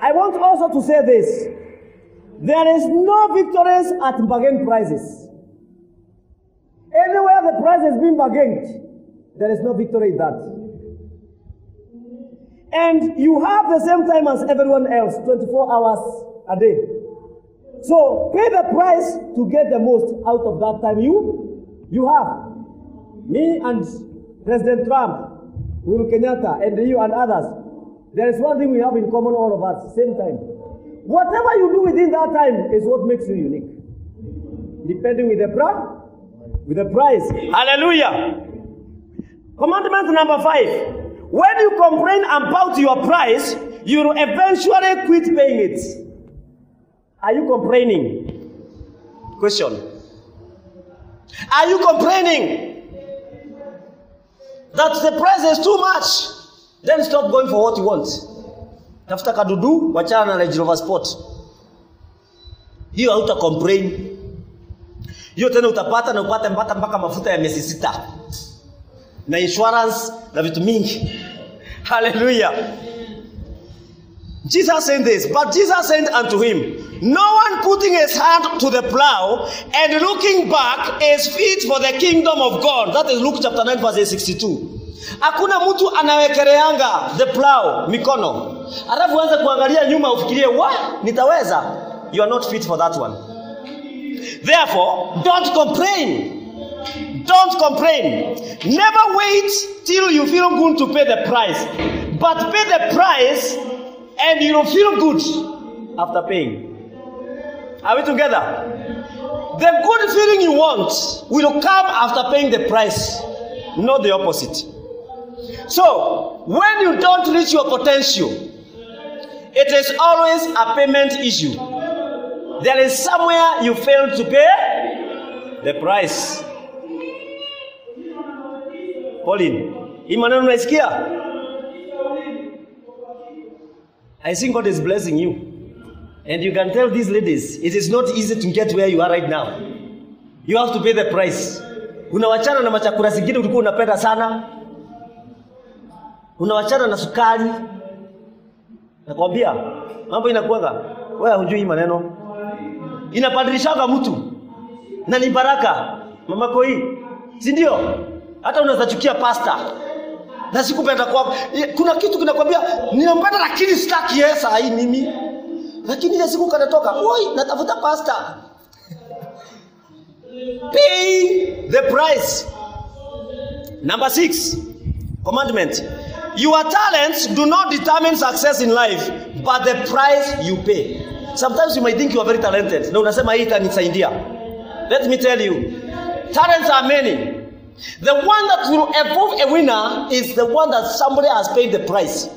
I want also to say this. There is no victories at bargain prices. Anywhere the price has been bargained, there is no victory in that. And you have the same time as everyone else, 24 hours a day. So pay the price to get the most out of that time you you have. Me and President Trump, Uhuru Kenyatta, and you and others. There is one thing we have in common, all of us, same time. Whatever you do within that time is what makes you unique. Depending with the price, with the price. Hallelujah. Commandment number five. When you complain about your price, you will eventually quit paying it. Are you complaining? Question. Are you complaining that the price is too much? Then stop going for what you want. Tafuta kadudu, wachana na Range Rover Sport. Hiyo hauta complain. Hiyo tena utapata na upate mpaka mpaka mafuta ya miezi sita na insurance na vitu mingi. haleluya Jesus said this, but Jesus said unto him, No one putting his hand to the plow and looking back is fit for the kingdom of God. That is Luke chapter 9, verse 62. Hakuna mtu anawekeleanga the plow mikono, alafu anze kuangalia nyuma ufikirie wa nitaweza. You are not fit for that one. Therefore, don't complain. Don't complain. Never wait till you feel good to pay the price, but pay the price and you'll feel good after paying. Are we together? The good feeling you want will come after paying the price, not the opposite. So, when you don't reach your potential, it is always a payment issue. There is somewhere you failed to pay the price. Pauline, hii maneno unaisikia? I think God is blessing you. And you can tell these ladies, it is not easy to get where you are right now. You have to pay the price. Unawachana na machakura zingine ulikuwa unapenda sana. Unawachana na sukari. Nakwambia, mambo inakuwaga. Wewe hujui hii maneno. Inabadilishanga mtu. Na ni baraka. Mama Koi. Si ndio? Hata unaweza chukia pasta na sikupenda kwa kuna kitu kinakwambia ninampenda lakini sitaki yeye saa hii mimi. Lakini ile siku kanatoka oi natafuta pasta [LAUGHS] pay the price. Number six commandment. Your talents do not determine success in life but the price you pay. Sometimes you might think you are very talented. Na unasema hii itanisaidia. Let me tell you talents are many The one that will evolve a winner is the one that somebody has paid the price.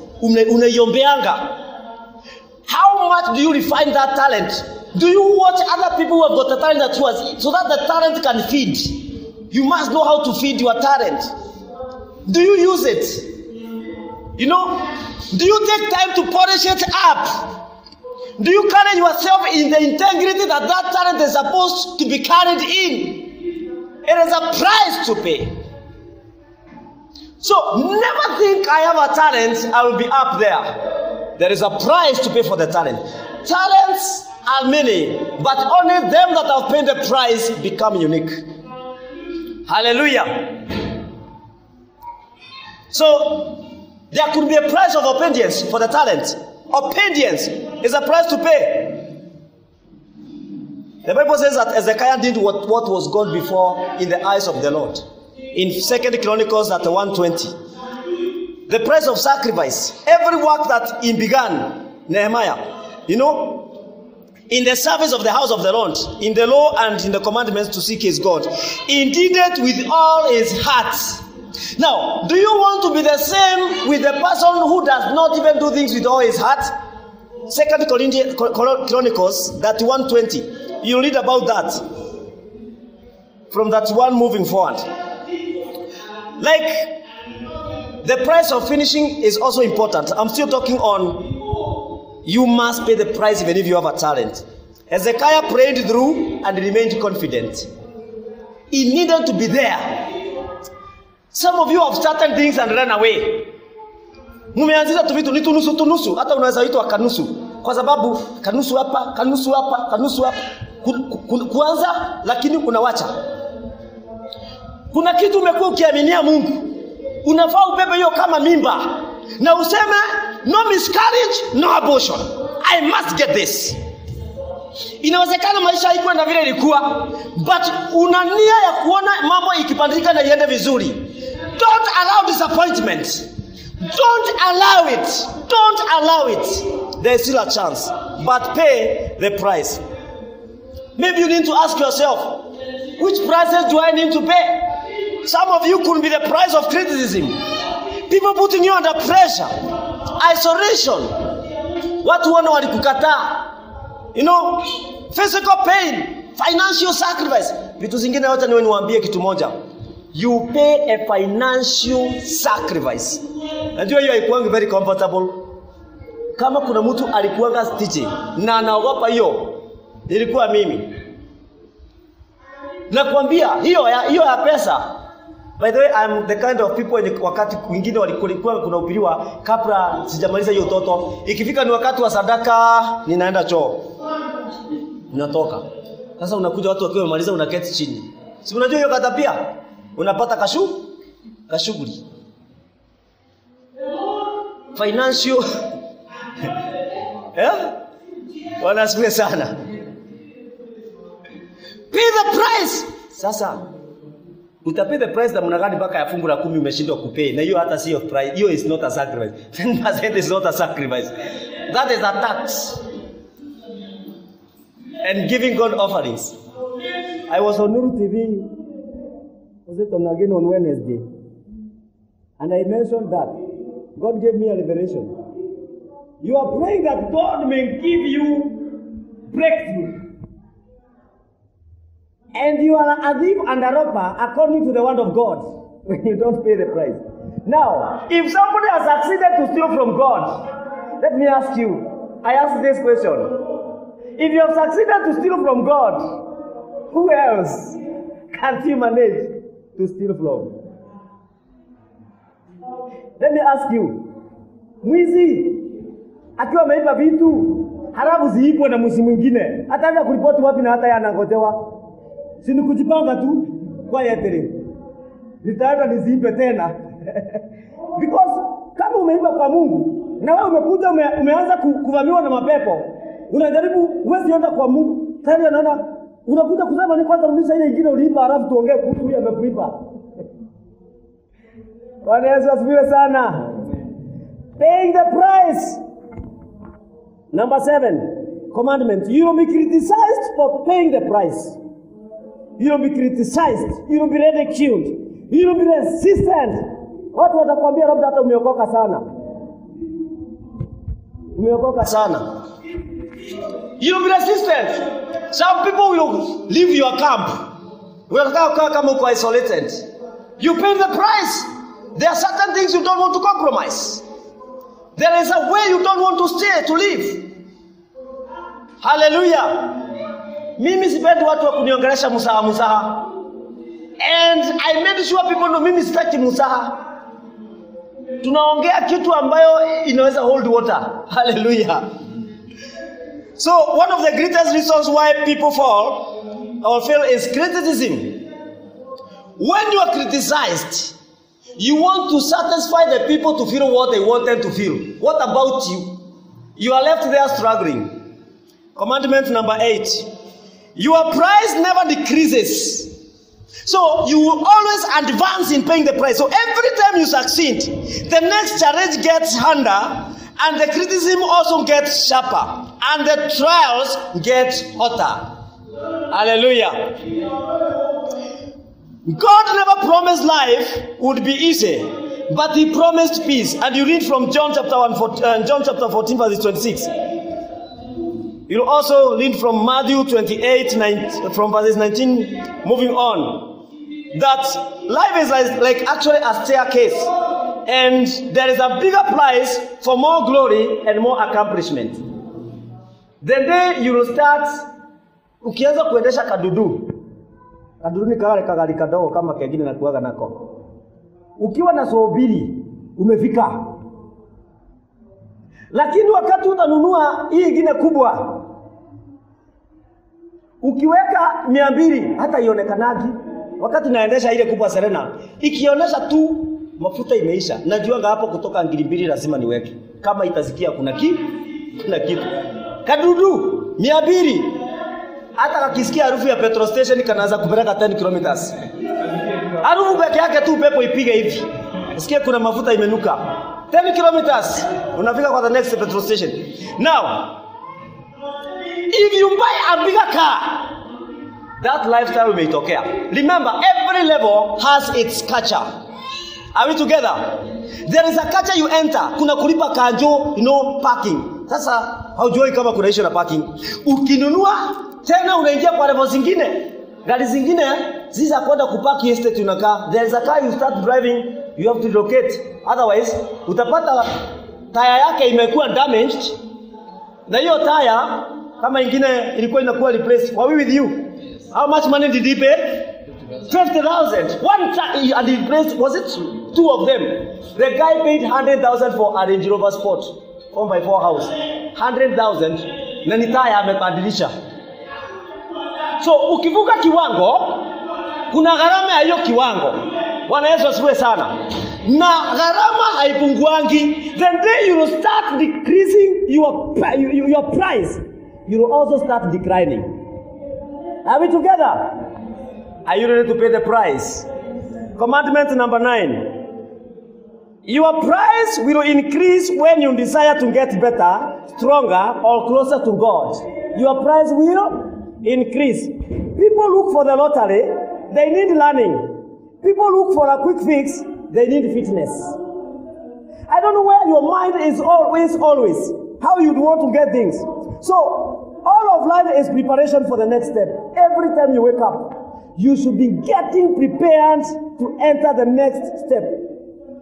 How much do you refine that talent? Do you watch other people who have got the talent that you so that the talent can feed? You must know how to feed your talent. Do you use it? You know, do you take time to polish it up? Do you carry yourself in the integrity that that talent is supposed to be carried in? It is a price to pay. So never think I have a talent, I will be up there. There is a price to pay for the talent. Talents are many, but only them that have paid the price become unique. Hallelujah. So there could be a price of obedience for the talent. Obedience is a price to pay. The Bible says that Ezekiah did what, what was gone before in the eyes of the Lord. In Second Chronicles at 120. The price of sacrifice. Every work that he began, Nehemiah, you know, in the service of the house of the Lord, in the law and in the commandments to seek his God. He did it with all his heart. Now, do you want to be the same with the person who does not even do things with all his heart? Second Chronicles, that 120. You read about that from that one moving forward. Like the price of finishing is also important. I'm still talking on you must pay the price even if you have a talent. Hezekiah prayed through and remained confident. He needed to be there. Some of you have started things and run away. Mumeanzisha tu vitu ni tunusu tunusu, hata unaweza itwa kanusu, kwa sababu kanusu hapa, kanusu hapa, kanusu hapa, ku, ku, kuanza lakini unawacha. Kuna kitu umekuwa ukiaminia Mungu, unafaa ubebe hiyo kama mimba na useme no miscarriage, no abortion, I must get this. Inawezekana maisha haikwenda vile ilikuwa, but una nia ya kuona mambo ikipandika na iende vizuri. Don't allow disappointment. Don't allow it. Don't allow it. There is still a chance, but pay the price. Maybe you need to ask yourself, which prices do I need to pay? Some of you could be the price of criticism. People putting you under pressure. Isolation. Watu wana walikukataa. You know, physical pain, financial sacrifice. vitu zingine yote niwe niwaambie kitu moja you pay a financial sacrifice najua hiyo haikuangi very comfortable kama kuna mtu alikuanga stitching na anaogopa hiyo ilikuwa mimi. Nakwambia hiyo ya, hiyo ya pesa by the way I'm the kind of people wenye wakati kwingine walikuwa kuna upiliwa kabla sijamaliza hiyo utoto. Ikifika ni wakati wa sadaka ninaenda choo. Ninatoka. Sasa unakuja watu wakiwa wamemaliza unaketi chini. Si unajua hiyo kata pia? Unapata kashu kashughuli financial. [LAUGHS] Eh? wanasikia sana pay the price. Sasa utapay the price namna gani mpaka ya fungu la kumi umeshindwa kupay na hiyo hata sio price hiyo is not a sacrifice. [LAUGHS] 10% is not a sacrifice. That is a tax. And giving God offerings. I was on Nuru TV was it on again on Wednesday? And I mentioned that God gave me a revelation. You are praying that God may give you breakthrough and you are a thief and a robber according to the word of God when [LAUGHS] you don't pay the price. Now, if somebody has succeeded to steal from God, let me ask you, I ask this question. If you have succeeded to steal from God, who else can you manage to steal from? Let me ask you, mwizi akiwa ameiba vitu halafu ziibwe na mwizi mwingine, ataenda kuripoti wapi na hata yanangojewa? Si ni kujipanga tu quietly, nitaenda niziibe tena [LAUGHS] because kama umeiba kwa Mungu na wewe umekuja ume, umeanza ku, kuvamiwa na mapepo, unajaribu huwezi enda kwa Mungu tayari, anaona unakuja kusema ni kwanza rudisha ile ingine uliiba, halafu tuongee kuhusu huyu amekuiba. [LAUGHS] Bwana Yesu asifiwe sana. Paying the price. Number seven, commandment. You will be criticized for paying the price. You will be criticized. You will be ridiculed. You will be resistant. Watu watakwambia labda hata umeokoka sana, umeokoka sana. You will be resistant. Some people will leave your camp. Unataka kukaa kama uko isolated. You pay the price. There are certain things you don't want to compromise. There is a way you don't want to stay to live. Hallelujah. Mimi sipendi watu wa kuniongelesha musaha musaha. And I made sure people know mimi sitaki musaha. Tunaongea kitu ambayo inaweza hold water. [LAUGHS] Hallelujah. So one of the greatest reasons why people fall or fail is criticism. When you are criticized, you want to satisfy the people to feel what they want them to feel. What about you? You are left there struggling. Commandment number eight. Your price never decreases. So you will always advance in paying the price. So every time you succeed, the next challenge gets harder, and the criticism also gets sharper, and the trials get hotter. Hallelujah. God never promised life would be easy, but He promised peace. And you read from John chapter 1, uh, John chapter 14, verse 26. You'll also read from Matthew 28, 19, from verses 19, moving on. That life is like, like actually a staircase, and there is a bigger price for more glory and more accomplishment. The day you will start, ukianza kuendesha kadudu, kadudu ni kale kagari kadogo kama kengine nakuaga nako, ukiwa na sobiri umefika lakini wakati utanunua hii ingine kubwa, ukiweka mia mbili hata ionekanagi. Wakati naendesha ile kubwa Serena, ikionyesha tu mafuta imeisha, najuanga hapo kutoka ngiri mbili lazima niweke, kama itasikia kuna ki kuna kitu. Kadudu mia mbili. Hata kakisikia harufu ya petrol station kanaanza kupeleka 10 kilometers, harufu peke yake tu, upepo ipige hivi, sikia kuna mafuta imenuka 10 kilometers unafika kwa the next petrol station. Now, if you buy a bigger car, that lifestyle imeitokea. Remember, every level has its culture. Are we together? There is a culture you enter. Kuna kulipa kanjo, you know, parking. Sasa haujui kama kuna issue na parking. Ukinunua tena unaingia kwa level zingine. gari zingine zisa kwenda kupaki estate unakaa there is a car you start driving you have to relocate otherwise utapata taya yake imekuwa damaged. Na hiyo taya kama ingine ilikuwa inakuwa replaced were we with you? How much money did he pay? 50,000 one tire and he replaced was it two of them? The guy paid 100,000 for a Range Rover Sport. 4x4 house. 100,000 na ni taya amebadilisha. So ukivuka kiwango kuna gharama ya hiyo kiwango bwana yesu asifiwe sana. Na gharama haipunguangi. The day you start decreasing your, your, your price you will also start declining. Are we together? Are you ready to pay the price? Commandment number nine. Your price will increase when you desire to get better, stronger, or closer to God. Your price will increase. People look for the lottery, they need learning. People look for a quick fix, they need fitness. I don't know where your mind is always, always, how you'd want to get things. So, all of life is preparation for the next step. Every time you wake up, you should be getting prepared to enter the next step.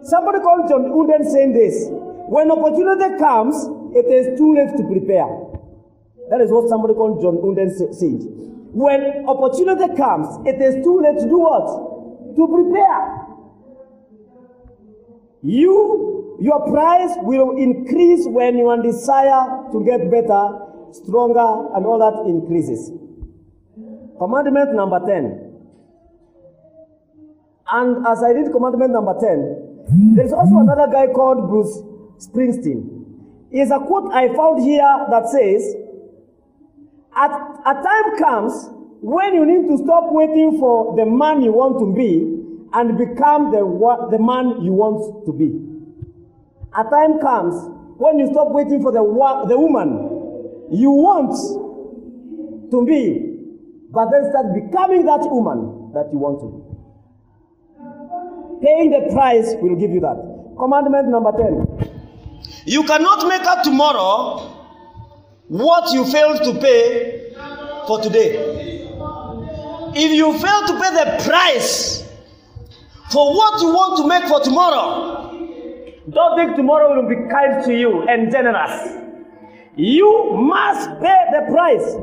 Somebody called John Wooden saying this when opportunity comes, it is too late to prepare. That is what somebody called John Wooden sa- said. When opportunity comes, it is too late to do what? To prepare. You, your price will increase when your desire to get better, stronger, and all that increases. Commandment number 10. And as I read commandment number 10, there's also another guy called Bruce Springsteen. Is a quote I found here that says, at a time comes when you need to stop waiting for the man you want to be and become the, the man you want to be. A time comes when you stop waiting for the, the woman you want to be, but then start becoming that woman that you want to be. Paying the price will give you that. Commandment number 10. You cannot make up tomorrow what you failed to pay for today. If you fail to pay the price for what you want to make for tomorrow, don't think tomorrow will be kind to you and generous. You must pay the price.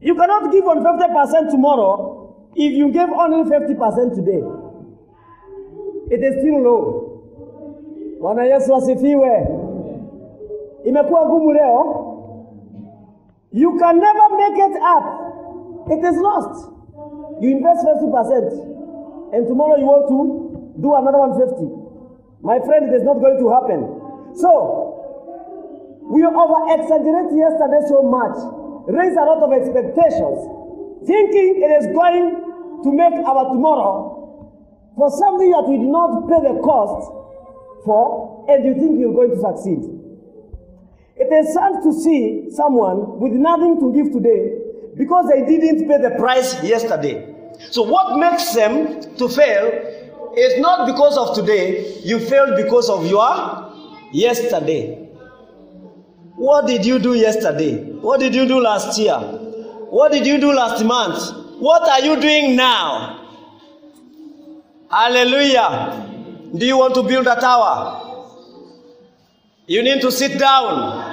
You cannot give on 50% tomorrow if you gave only 50% today. It is still low. Bwana Yesu asifiwe. Imekuwa ngumu leo. You can never make it up. It is lost. You invest 50% and tomorrow you want to do another 150. My friend, it is not going to happen. So, we over exaggerate yesterday so much, raise a lot of expectations, thinking it is going to make our tomorrow for something that we did not pay the cost for, and you think you're going to succeed. It is sad to see someone with nothing to give today because they didn't pay the price yesterday. So, what makes them to fail is not because of today, you failed because of your yesterday. What did you do yesterday? What did you do last year? What did you do last month? What are you doing now? Hallelujah. Do you want to build a tower? You need to sit down.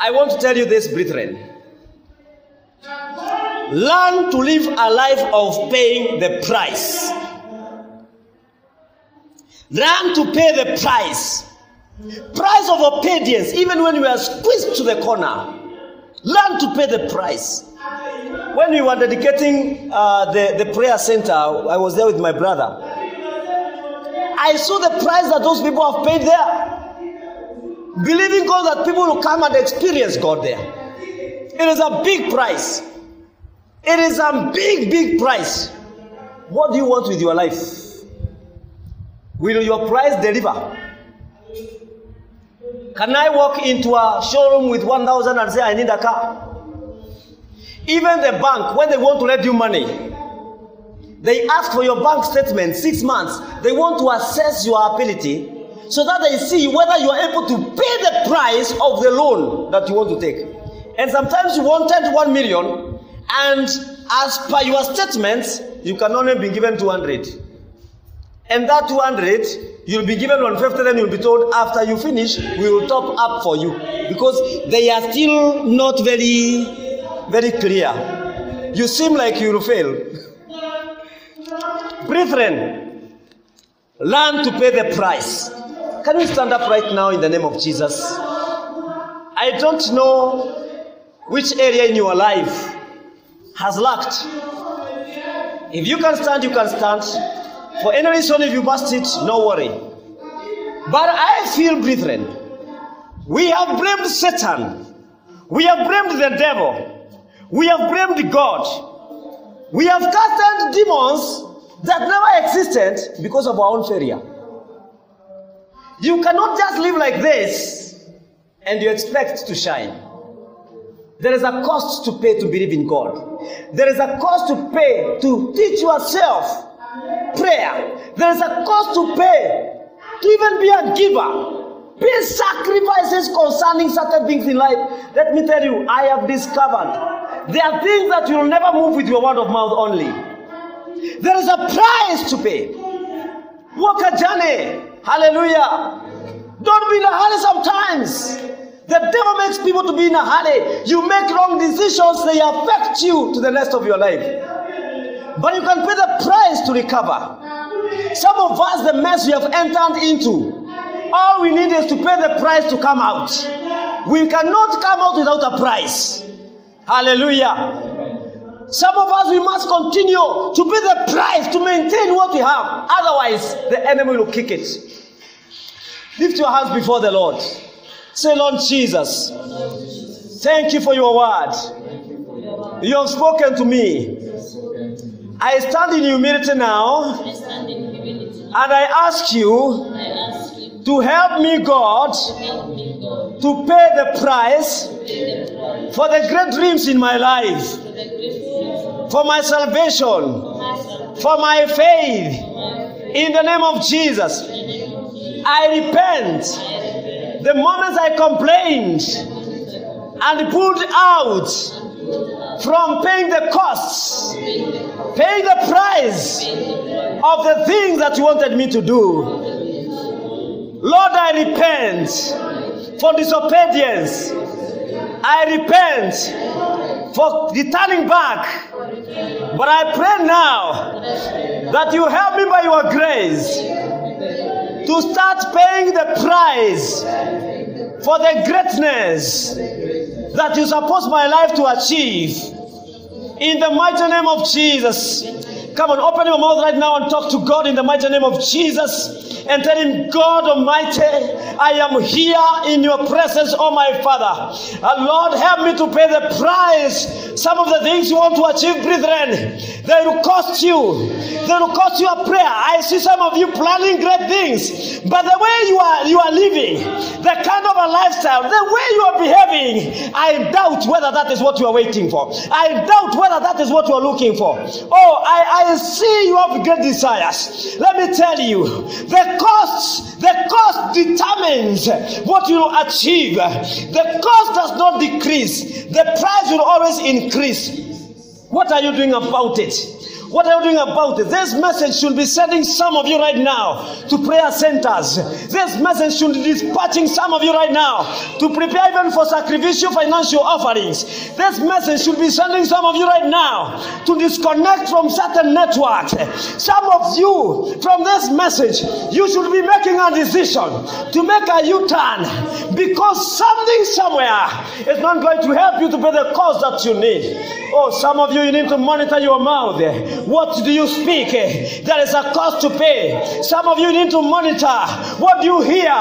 I want to tell you this, brethren. Learn to live a life of paying the price. Learn to pay the price. Price of obedience, even when you are squeezed to the corner. Learn to pay the price. When we were dedicating uh, the, the prayer center, I was there with my brother. I saw the price that those people have paid there. Believing God that people will come and experience God there. It is a big price. It is a big, big price. What do you want with your life? Will your price deliver? Can I walk into a showroom with 1,000 and say, I need a car? Even the bank, when they want to lend you money, they ask for your bank statement six months. They want to assess your ability so that they see whether you are able to pay the price of the loan that you want to take. And sometimes you wanted 1 million, and as per your statements, you can only be given 200. And that 200, you'll be given 150, then you'll be told, after you finish, we will top up for you. Because they are still not very, very clear. You seem like you will fail. [LAUGHS] Brethren, learn to pay the price. Can you stand up right now in the name of Jesus? I don't know which area in your life has lacked. If you can stand, you can stand. For any reason, if you bust it, no worry. But I feel, brethren, we have blamed Satan, we have blamed the devil, we have blamed God, we have casted demons that never existed because of our own failure. You cannot just live like this and you expect to shine. There is a cost to pay to believe in God. There is a cost to pay to teach yourself prayer. There is a cost to pay to even be a giver. Pay sacrifices concerning certain things in life. Let me tell you, I have discovered there are things that you will never move with your word of mouth only. There is a price to pay. Walk a journey. Hallelujah. Don't be in a hurry sometimes. The devil makes people to be in a hurry. You make wrong decisions, they affect you to the rest of your life. But you can pay the price to recover. Some of us, the mess we have entered into, all we need is to pay the price to come out. We cannot come out without a price. Hallelujah. Some of us, we must continue to pay the price to maintain what we have. Otherwise, the enemy will kick it. Lift your hands before the Lord. Say, Lord Jesus, thank you for your word. You have spoken to me. I stand in humility now and I ask you to help me, God, to pay the price for the great dreams in my life, for my salvation, for my faith. In the name of Jesus, I repent. The moments I complained and pulled out from paying the costs, paying the price of the things that you wanted me to do. Lord, I repent for disobedience. I repent for returning back. But I pray now that you help me by your grace to start paying the price for the greatness that you suppose my life to achieve. In the mighty name of Jesus. Come on, open your mouth right now and talk to God in the mighty name of Jesus and tell Him, God Almighty, I am here in your presence, oh my Father. And Lord, help me to pay the price. Some of the things you want to achieve, brethren, they will cost you. They will cost you a prayer. I see some of you planning great things, but the way you are you are living, the kind of a lifestyle, the way you are behaving, I doubt whether that is what you are waiting for. I doubt whether that is what you are looking for. Oh, I, I see you have great desires. Let me tell you, the cost, the cost determines what you will achieve. The cost does not decrease, the price will always increase. What are you doing about it? What are you doing about it? This message should be sending some of you right now to prayer centers. This message should be dispatching some of you right now to prepare even for sacrificial financial offerings. This message should be sending some of you right now to disconnect from certain networks. Some of you from this message, you should be making a decision to make a U-turn because something somewhere is not going to help you to pay the cost that you need. Oh, some of you, you need to monitor your mouth. What do you speak? There is a cost to pay. Some of you need to monitor what do you hear,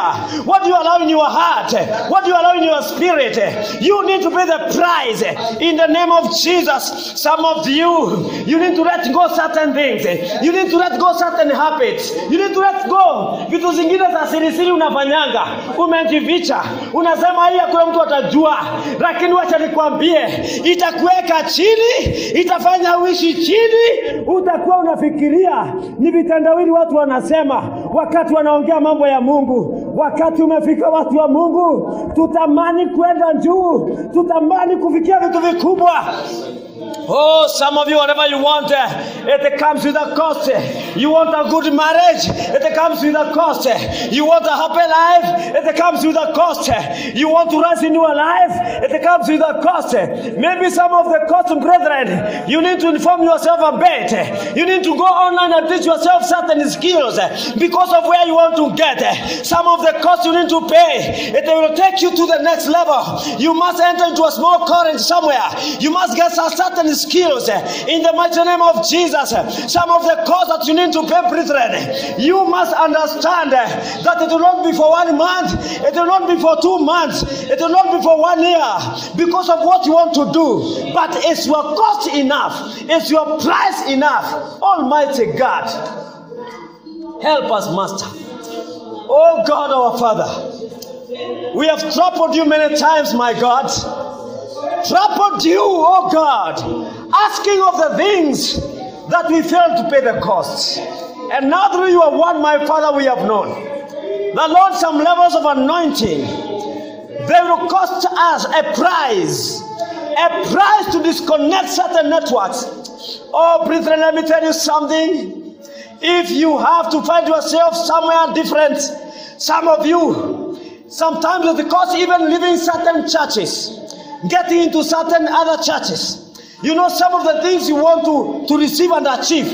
what do you allow in your heart, what do you allow in your spirit. You need to pay the price in the name of Jesus. Some of you, you need to let go certain things. You need to let go certain habits. You need to let go vitu zingine za sirisiri unafanyanga, umejificha, unasema hii hakuna mtu atajua, lakini wacha nikwambie, itakuweka chini, itafanya uishi chini, utakuwa unafikiria ni vitandawili watu wanasema wakati wanaongea mambo ya Mungu. Wakati umefika, watu wa Mungu, tutamani kwenda juu, tutamani kufikia vitu vikubwa. Oh, some of you, whatever you want, uh, it comes with a cost. Eh. You want a good marriage, it comes with a cost. Eh. You want a happy life, it comes with a cost. You want to rise in your life, it comes with a cost. Maybe some of the cost, brethren, you need to inform yourself a bit. You need to go online and teach yourself certain skills because of where you want to get. Some of the cost you need to pay, it will take you to the next level. You must enter into a small college somewhere. You must get a certain skills eh, in the mighty name of Jesus. Some of the cost that you need to pay, brethren, you must understand eh, that it will not be for one month, it will not be for two months, it will not be for one year because of what you want to do. But is your cost enough? Is your price enough? Almighty God, help us, Master. Oh God, our Father, we have troubled you many times, my God trampled you, oh God, asking of the things that we failed to pay the costs. And now through your word, my Father, we have known the Lord, some levels of anointing, they will cost us a price, a price to disconnect certain networks. Oh, brethren, let me tell you something. If you have to find yourself somewhere different, some of you, sometimes it costs even leaving certain churches getting into certain other churches. You know, some of the things you want to, to receive and achieve,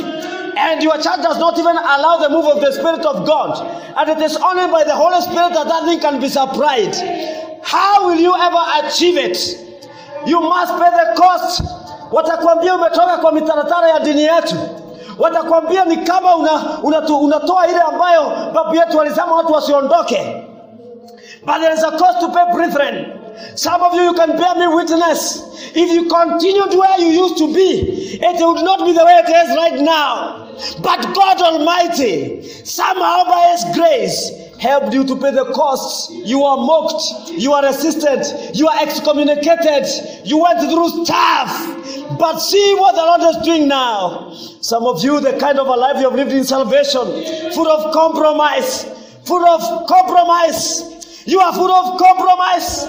and your church does not even allow the move of the Spirit of God. And it is only by the Holy Spirit that that thing can be supplied. How will you ever achieve it? You must pay the cost. Watakwambia umetoka kwa mitaratara ya dini yetu. Watakwambia ni kama una, una, unatoa ile ambayo babu yetu walisema watu wasiondoke. But there is a cost to pay, brethren. Some of you, you can bear me witness. If you continued where you used to be, it would not be the way it is right now. But God Almighty, somehow by His grace, helped you to pay the costs. You are mocked, you are resisted, you are excommunicated, you went through stuff. But see what the Lord is doing now. Some of you, the kind of a life you have lived in salvation, full of compromise, full of compromise. You are full of compromise.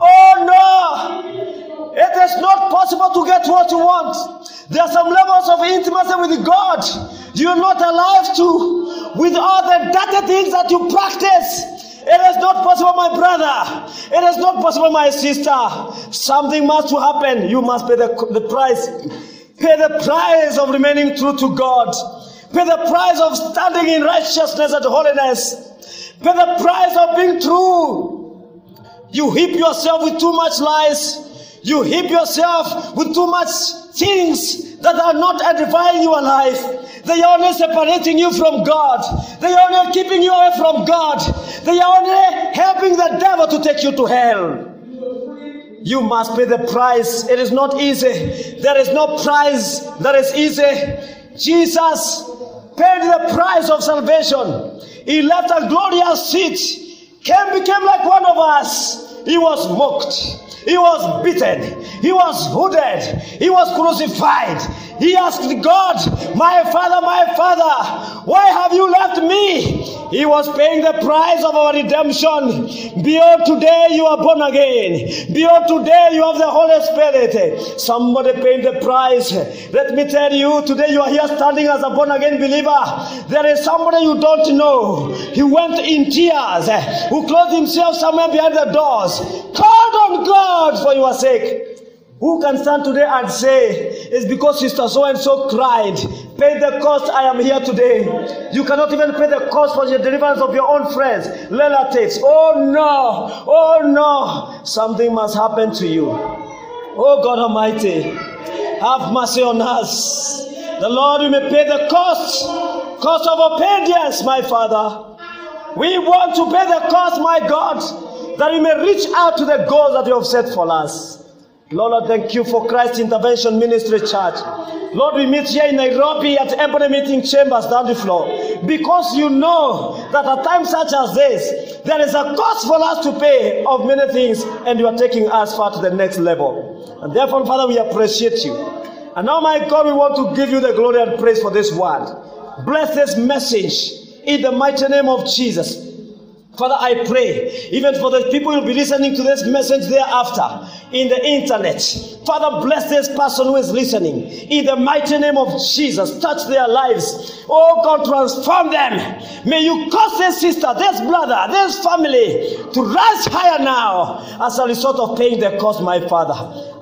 Oh no! It is not possible to get what you want. There are some levels of intimacy with God you're not alive to with all the dirty things that you practice. It is not possible, my brother. It is not possible, my sister. Something must happen. You must pay the, the price. Pay the price of remaining true to God. Pay the price of standing in righteousness and holiness. Pay the price of being true. You heap yourself with too much lies. You heap yourself with too much things that are not edifying your life. They are only separating you from God. They are only keeping you away from God. They are only helping the devil to take you to hell. You must pay the price. It is not easy. There is no price that is easy. Jesus paid the price of salvation. He left a glorious seat, came, became like one of us. He was mocked. He was beaten. He was hooded. He was crucified. He asked God, My Father, my Father, why have you left me? He was paying the price of our redemption. Beyond today, you are born again. Beyond today, you have the Holy Spirit. Somebody paid the price. Let me tell you, today you are here standing as a born again believer. There is somebody you don't know. He went in tears, who closed himself somewhere behind the doors, called on God for your sake. Who can stand today and say, it's because Sister so and so cried, pay the cost, I am here today. You cannot even pay the cost for the deliverance of your own friends, relatives. Oh no, oh no, something must happen to you. Oh God Almighty, have mercy on us. The Lord, you may pay the cost, cost of obedience, my Father. We want to pay the cost, my God, that we may reach out to the goals that you have set for us. Lord, I thank you for Christ Intervention Ministry Church. Lord, we meet here in Nairobi at Ebony Meeting Chambers down the floor because you know that at times such as this, there is a cost for us to pay of many things, and you are taking us far to the next level. And therefore, Father, we appreciate you. And now, my God, we want to give you the glory and praise for this word. Bless this message in the mighty name of Jesus. Father, I pray, even for the people who will be listening to this message thereafter in the internet. Father, bless this person who is listening. In the mighty name of Jesus, touch their lives. Oh God, transform them. May you cause this sister, this brother, this family to rise higher now as a result of paying the cost, my Father.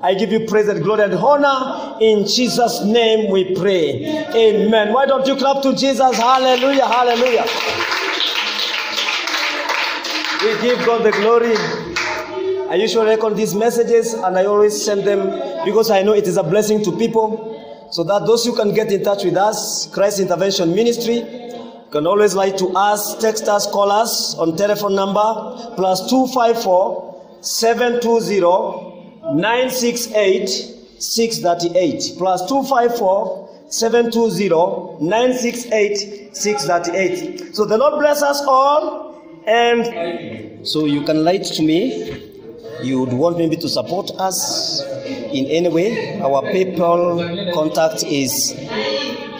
I give you praise and glory and honor. In Jesus' name we pray. Amen. Why don't you clap to Jesus? Hallelujah, hallelujah. We give God the glory. I usually record these messages and I always send them because I know it is a blessing to people. So that those who can get in touch with us, Christ Intervention Ministry, can always write to us, text us, call us on telephone number plus 254 720 968 638 plus 254 720 968 638. So the Lord bless us all and so you can write to me. You would want maybe to support us in any way. Our PayPal contact is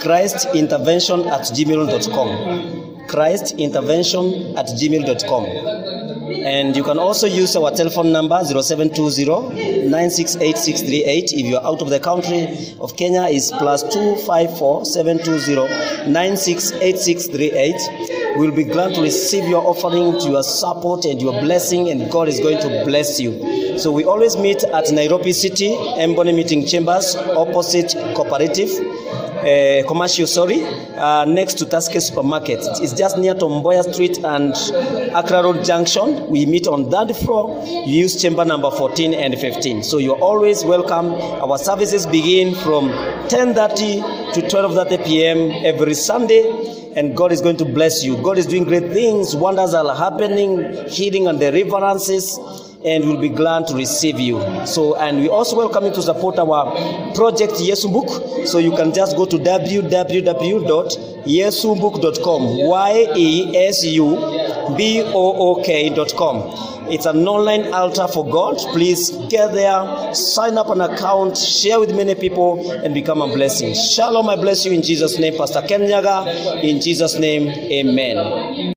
christintervention at gmail.com. Christintervention at gmail.com. And you can also use our telephone number 0720 968 If you're out of the country of Kenya, is plus 254 720 968638. We'll be glad to receive your offering, your support, and your blessing, and God is going to bless you. So we always meet at Nairobi City, Mboni Meeting Chambers, opposite Cooperative uh, commercial, sorry, uh, next to Taske Supermarket. It's just near Tomboya Street and Accra Road Junction. We meet on that floor. You use chamber number 14 and 15. So you're always welcome. Our services begin from 10:30 to 12:30 p.m. every Sunday. And God is going to bless you. God is doing great things. Wonders are happening, healing and deliverances and we'll be glad to receive you. So, and we also welcome you to support our project yesubok So you can just go to www.yesubook.com. Y E S U B O O K.com. It's an online altar for God. Please get there, sign up an account, share with many people, and become a blessing. Shalom, I bless you in Jesus' name. Pastor Ken Nyaga, in Jesus' name, amen.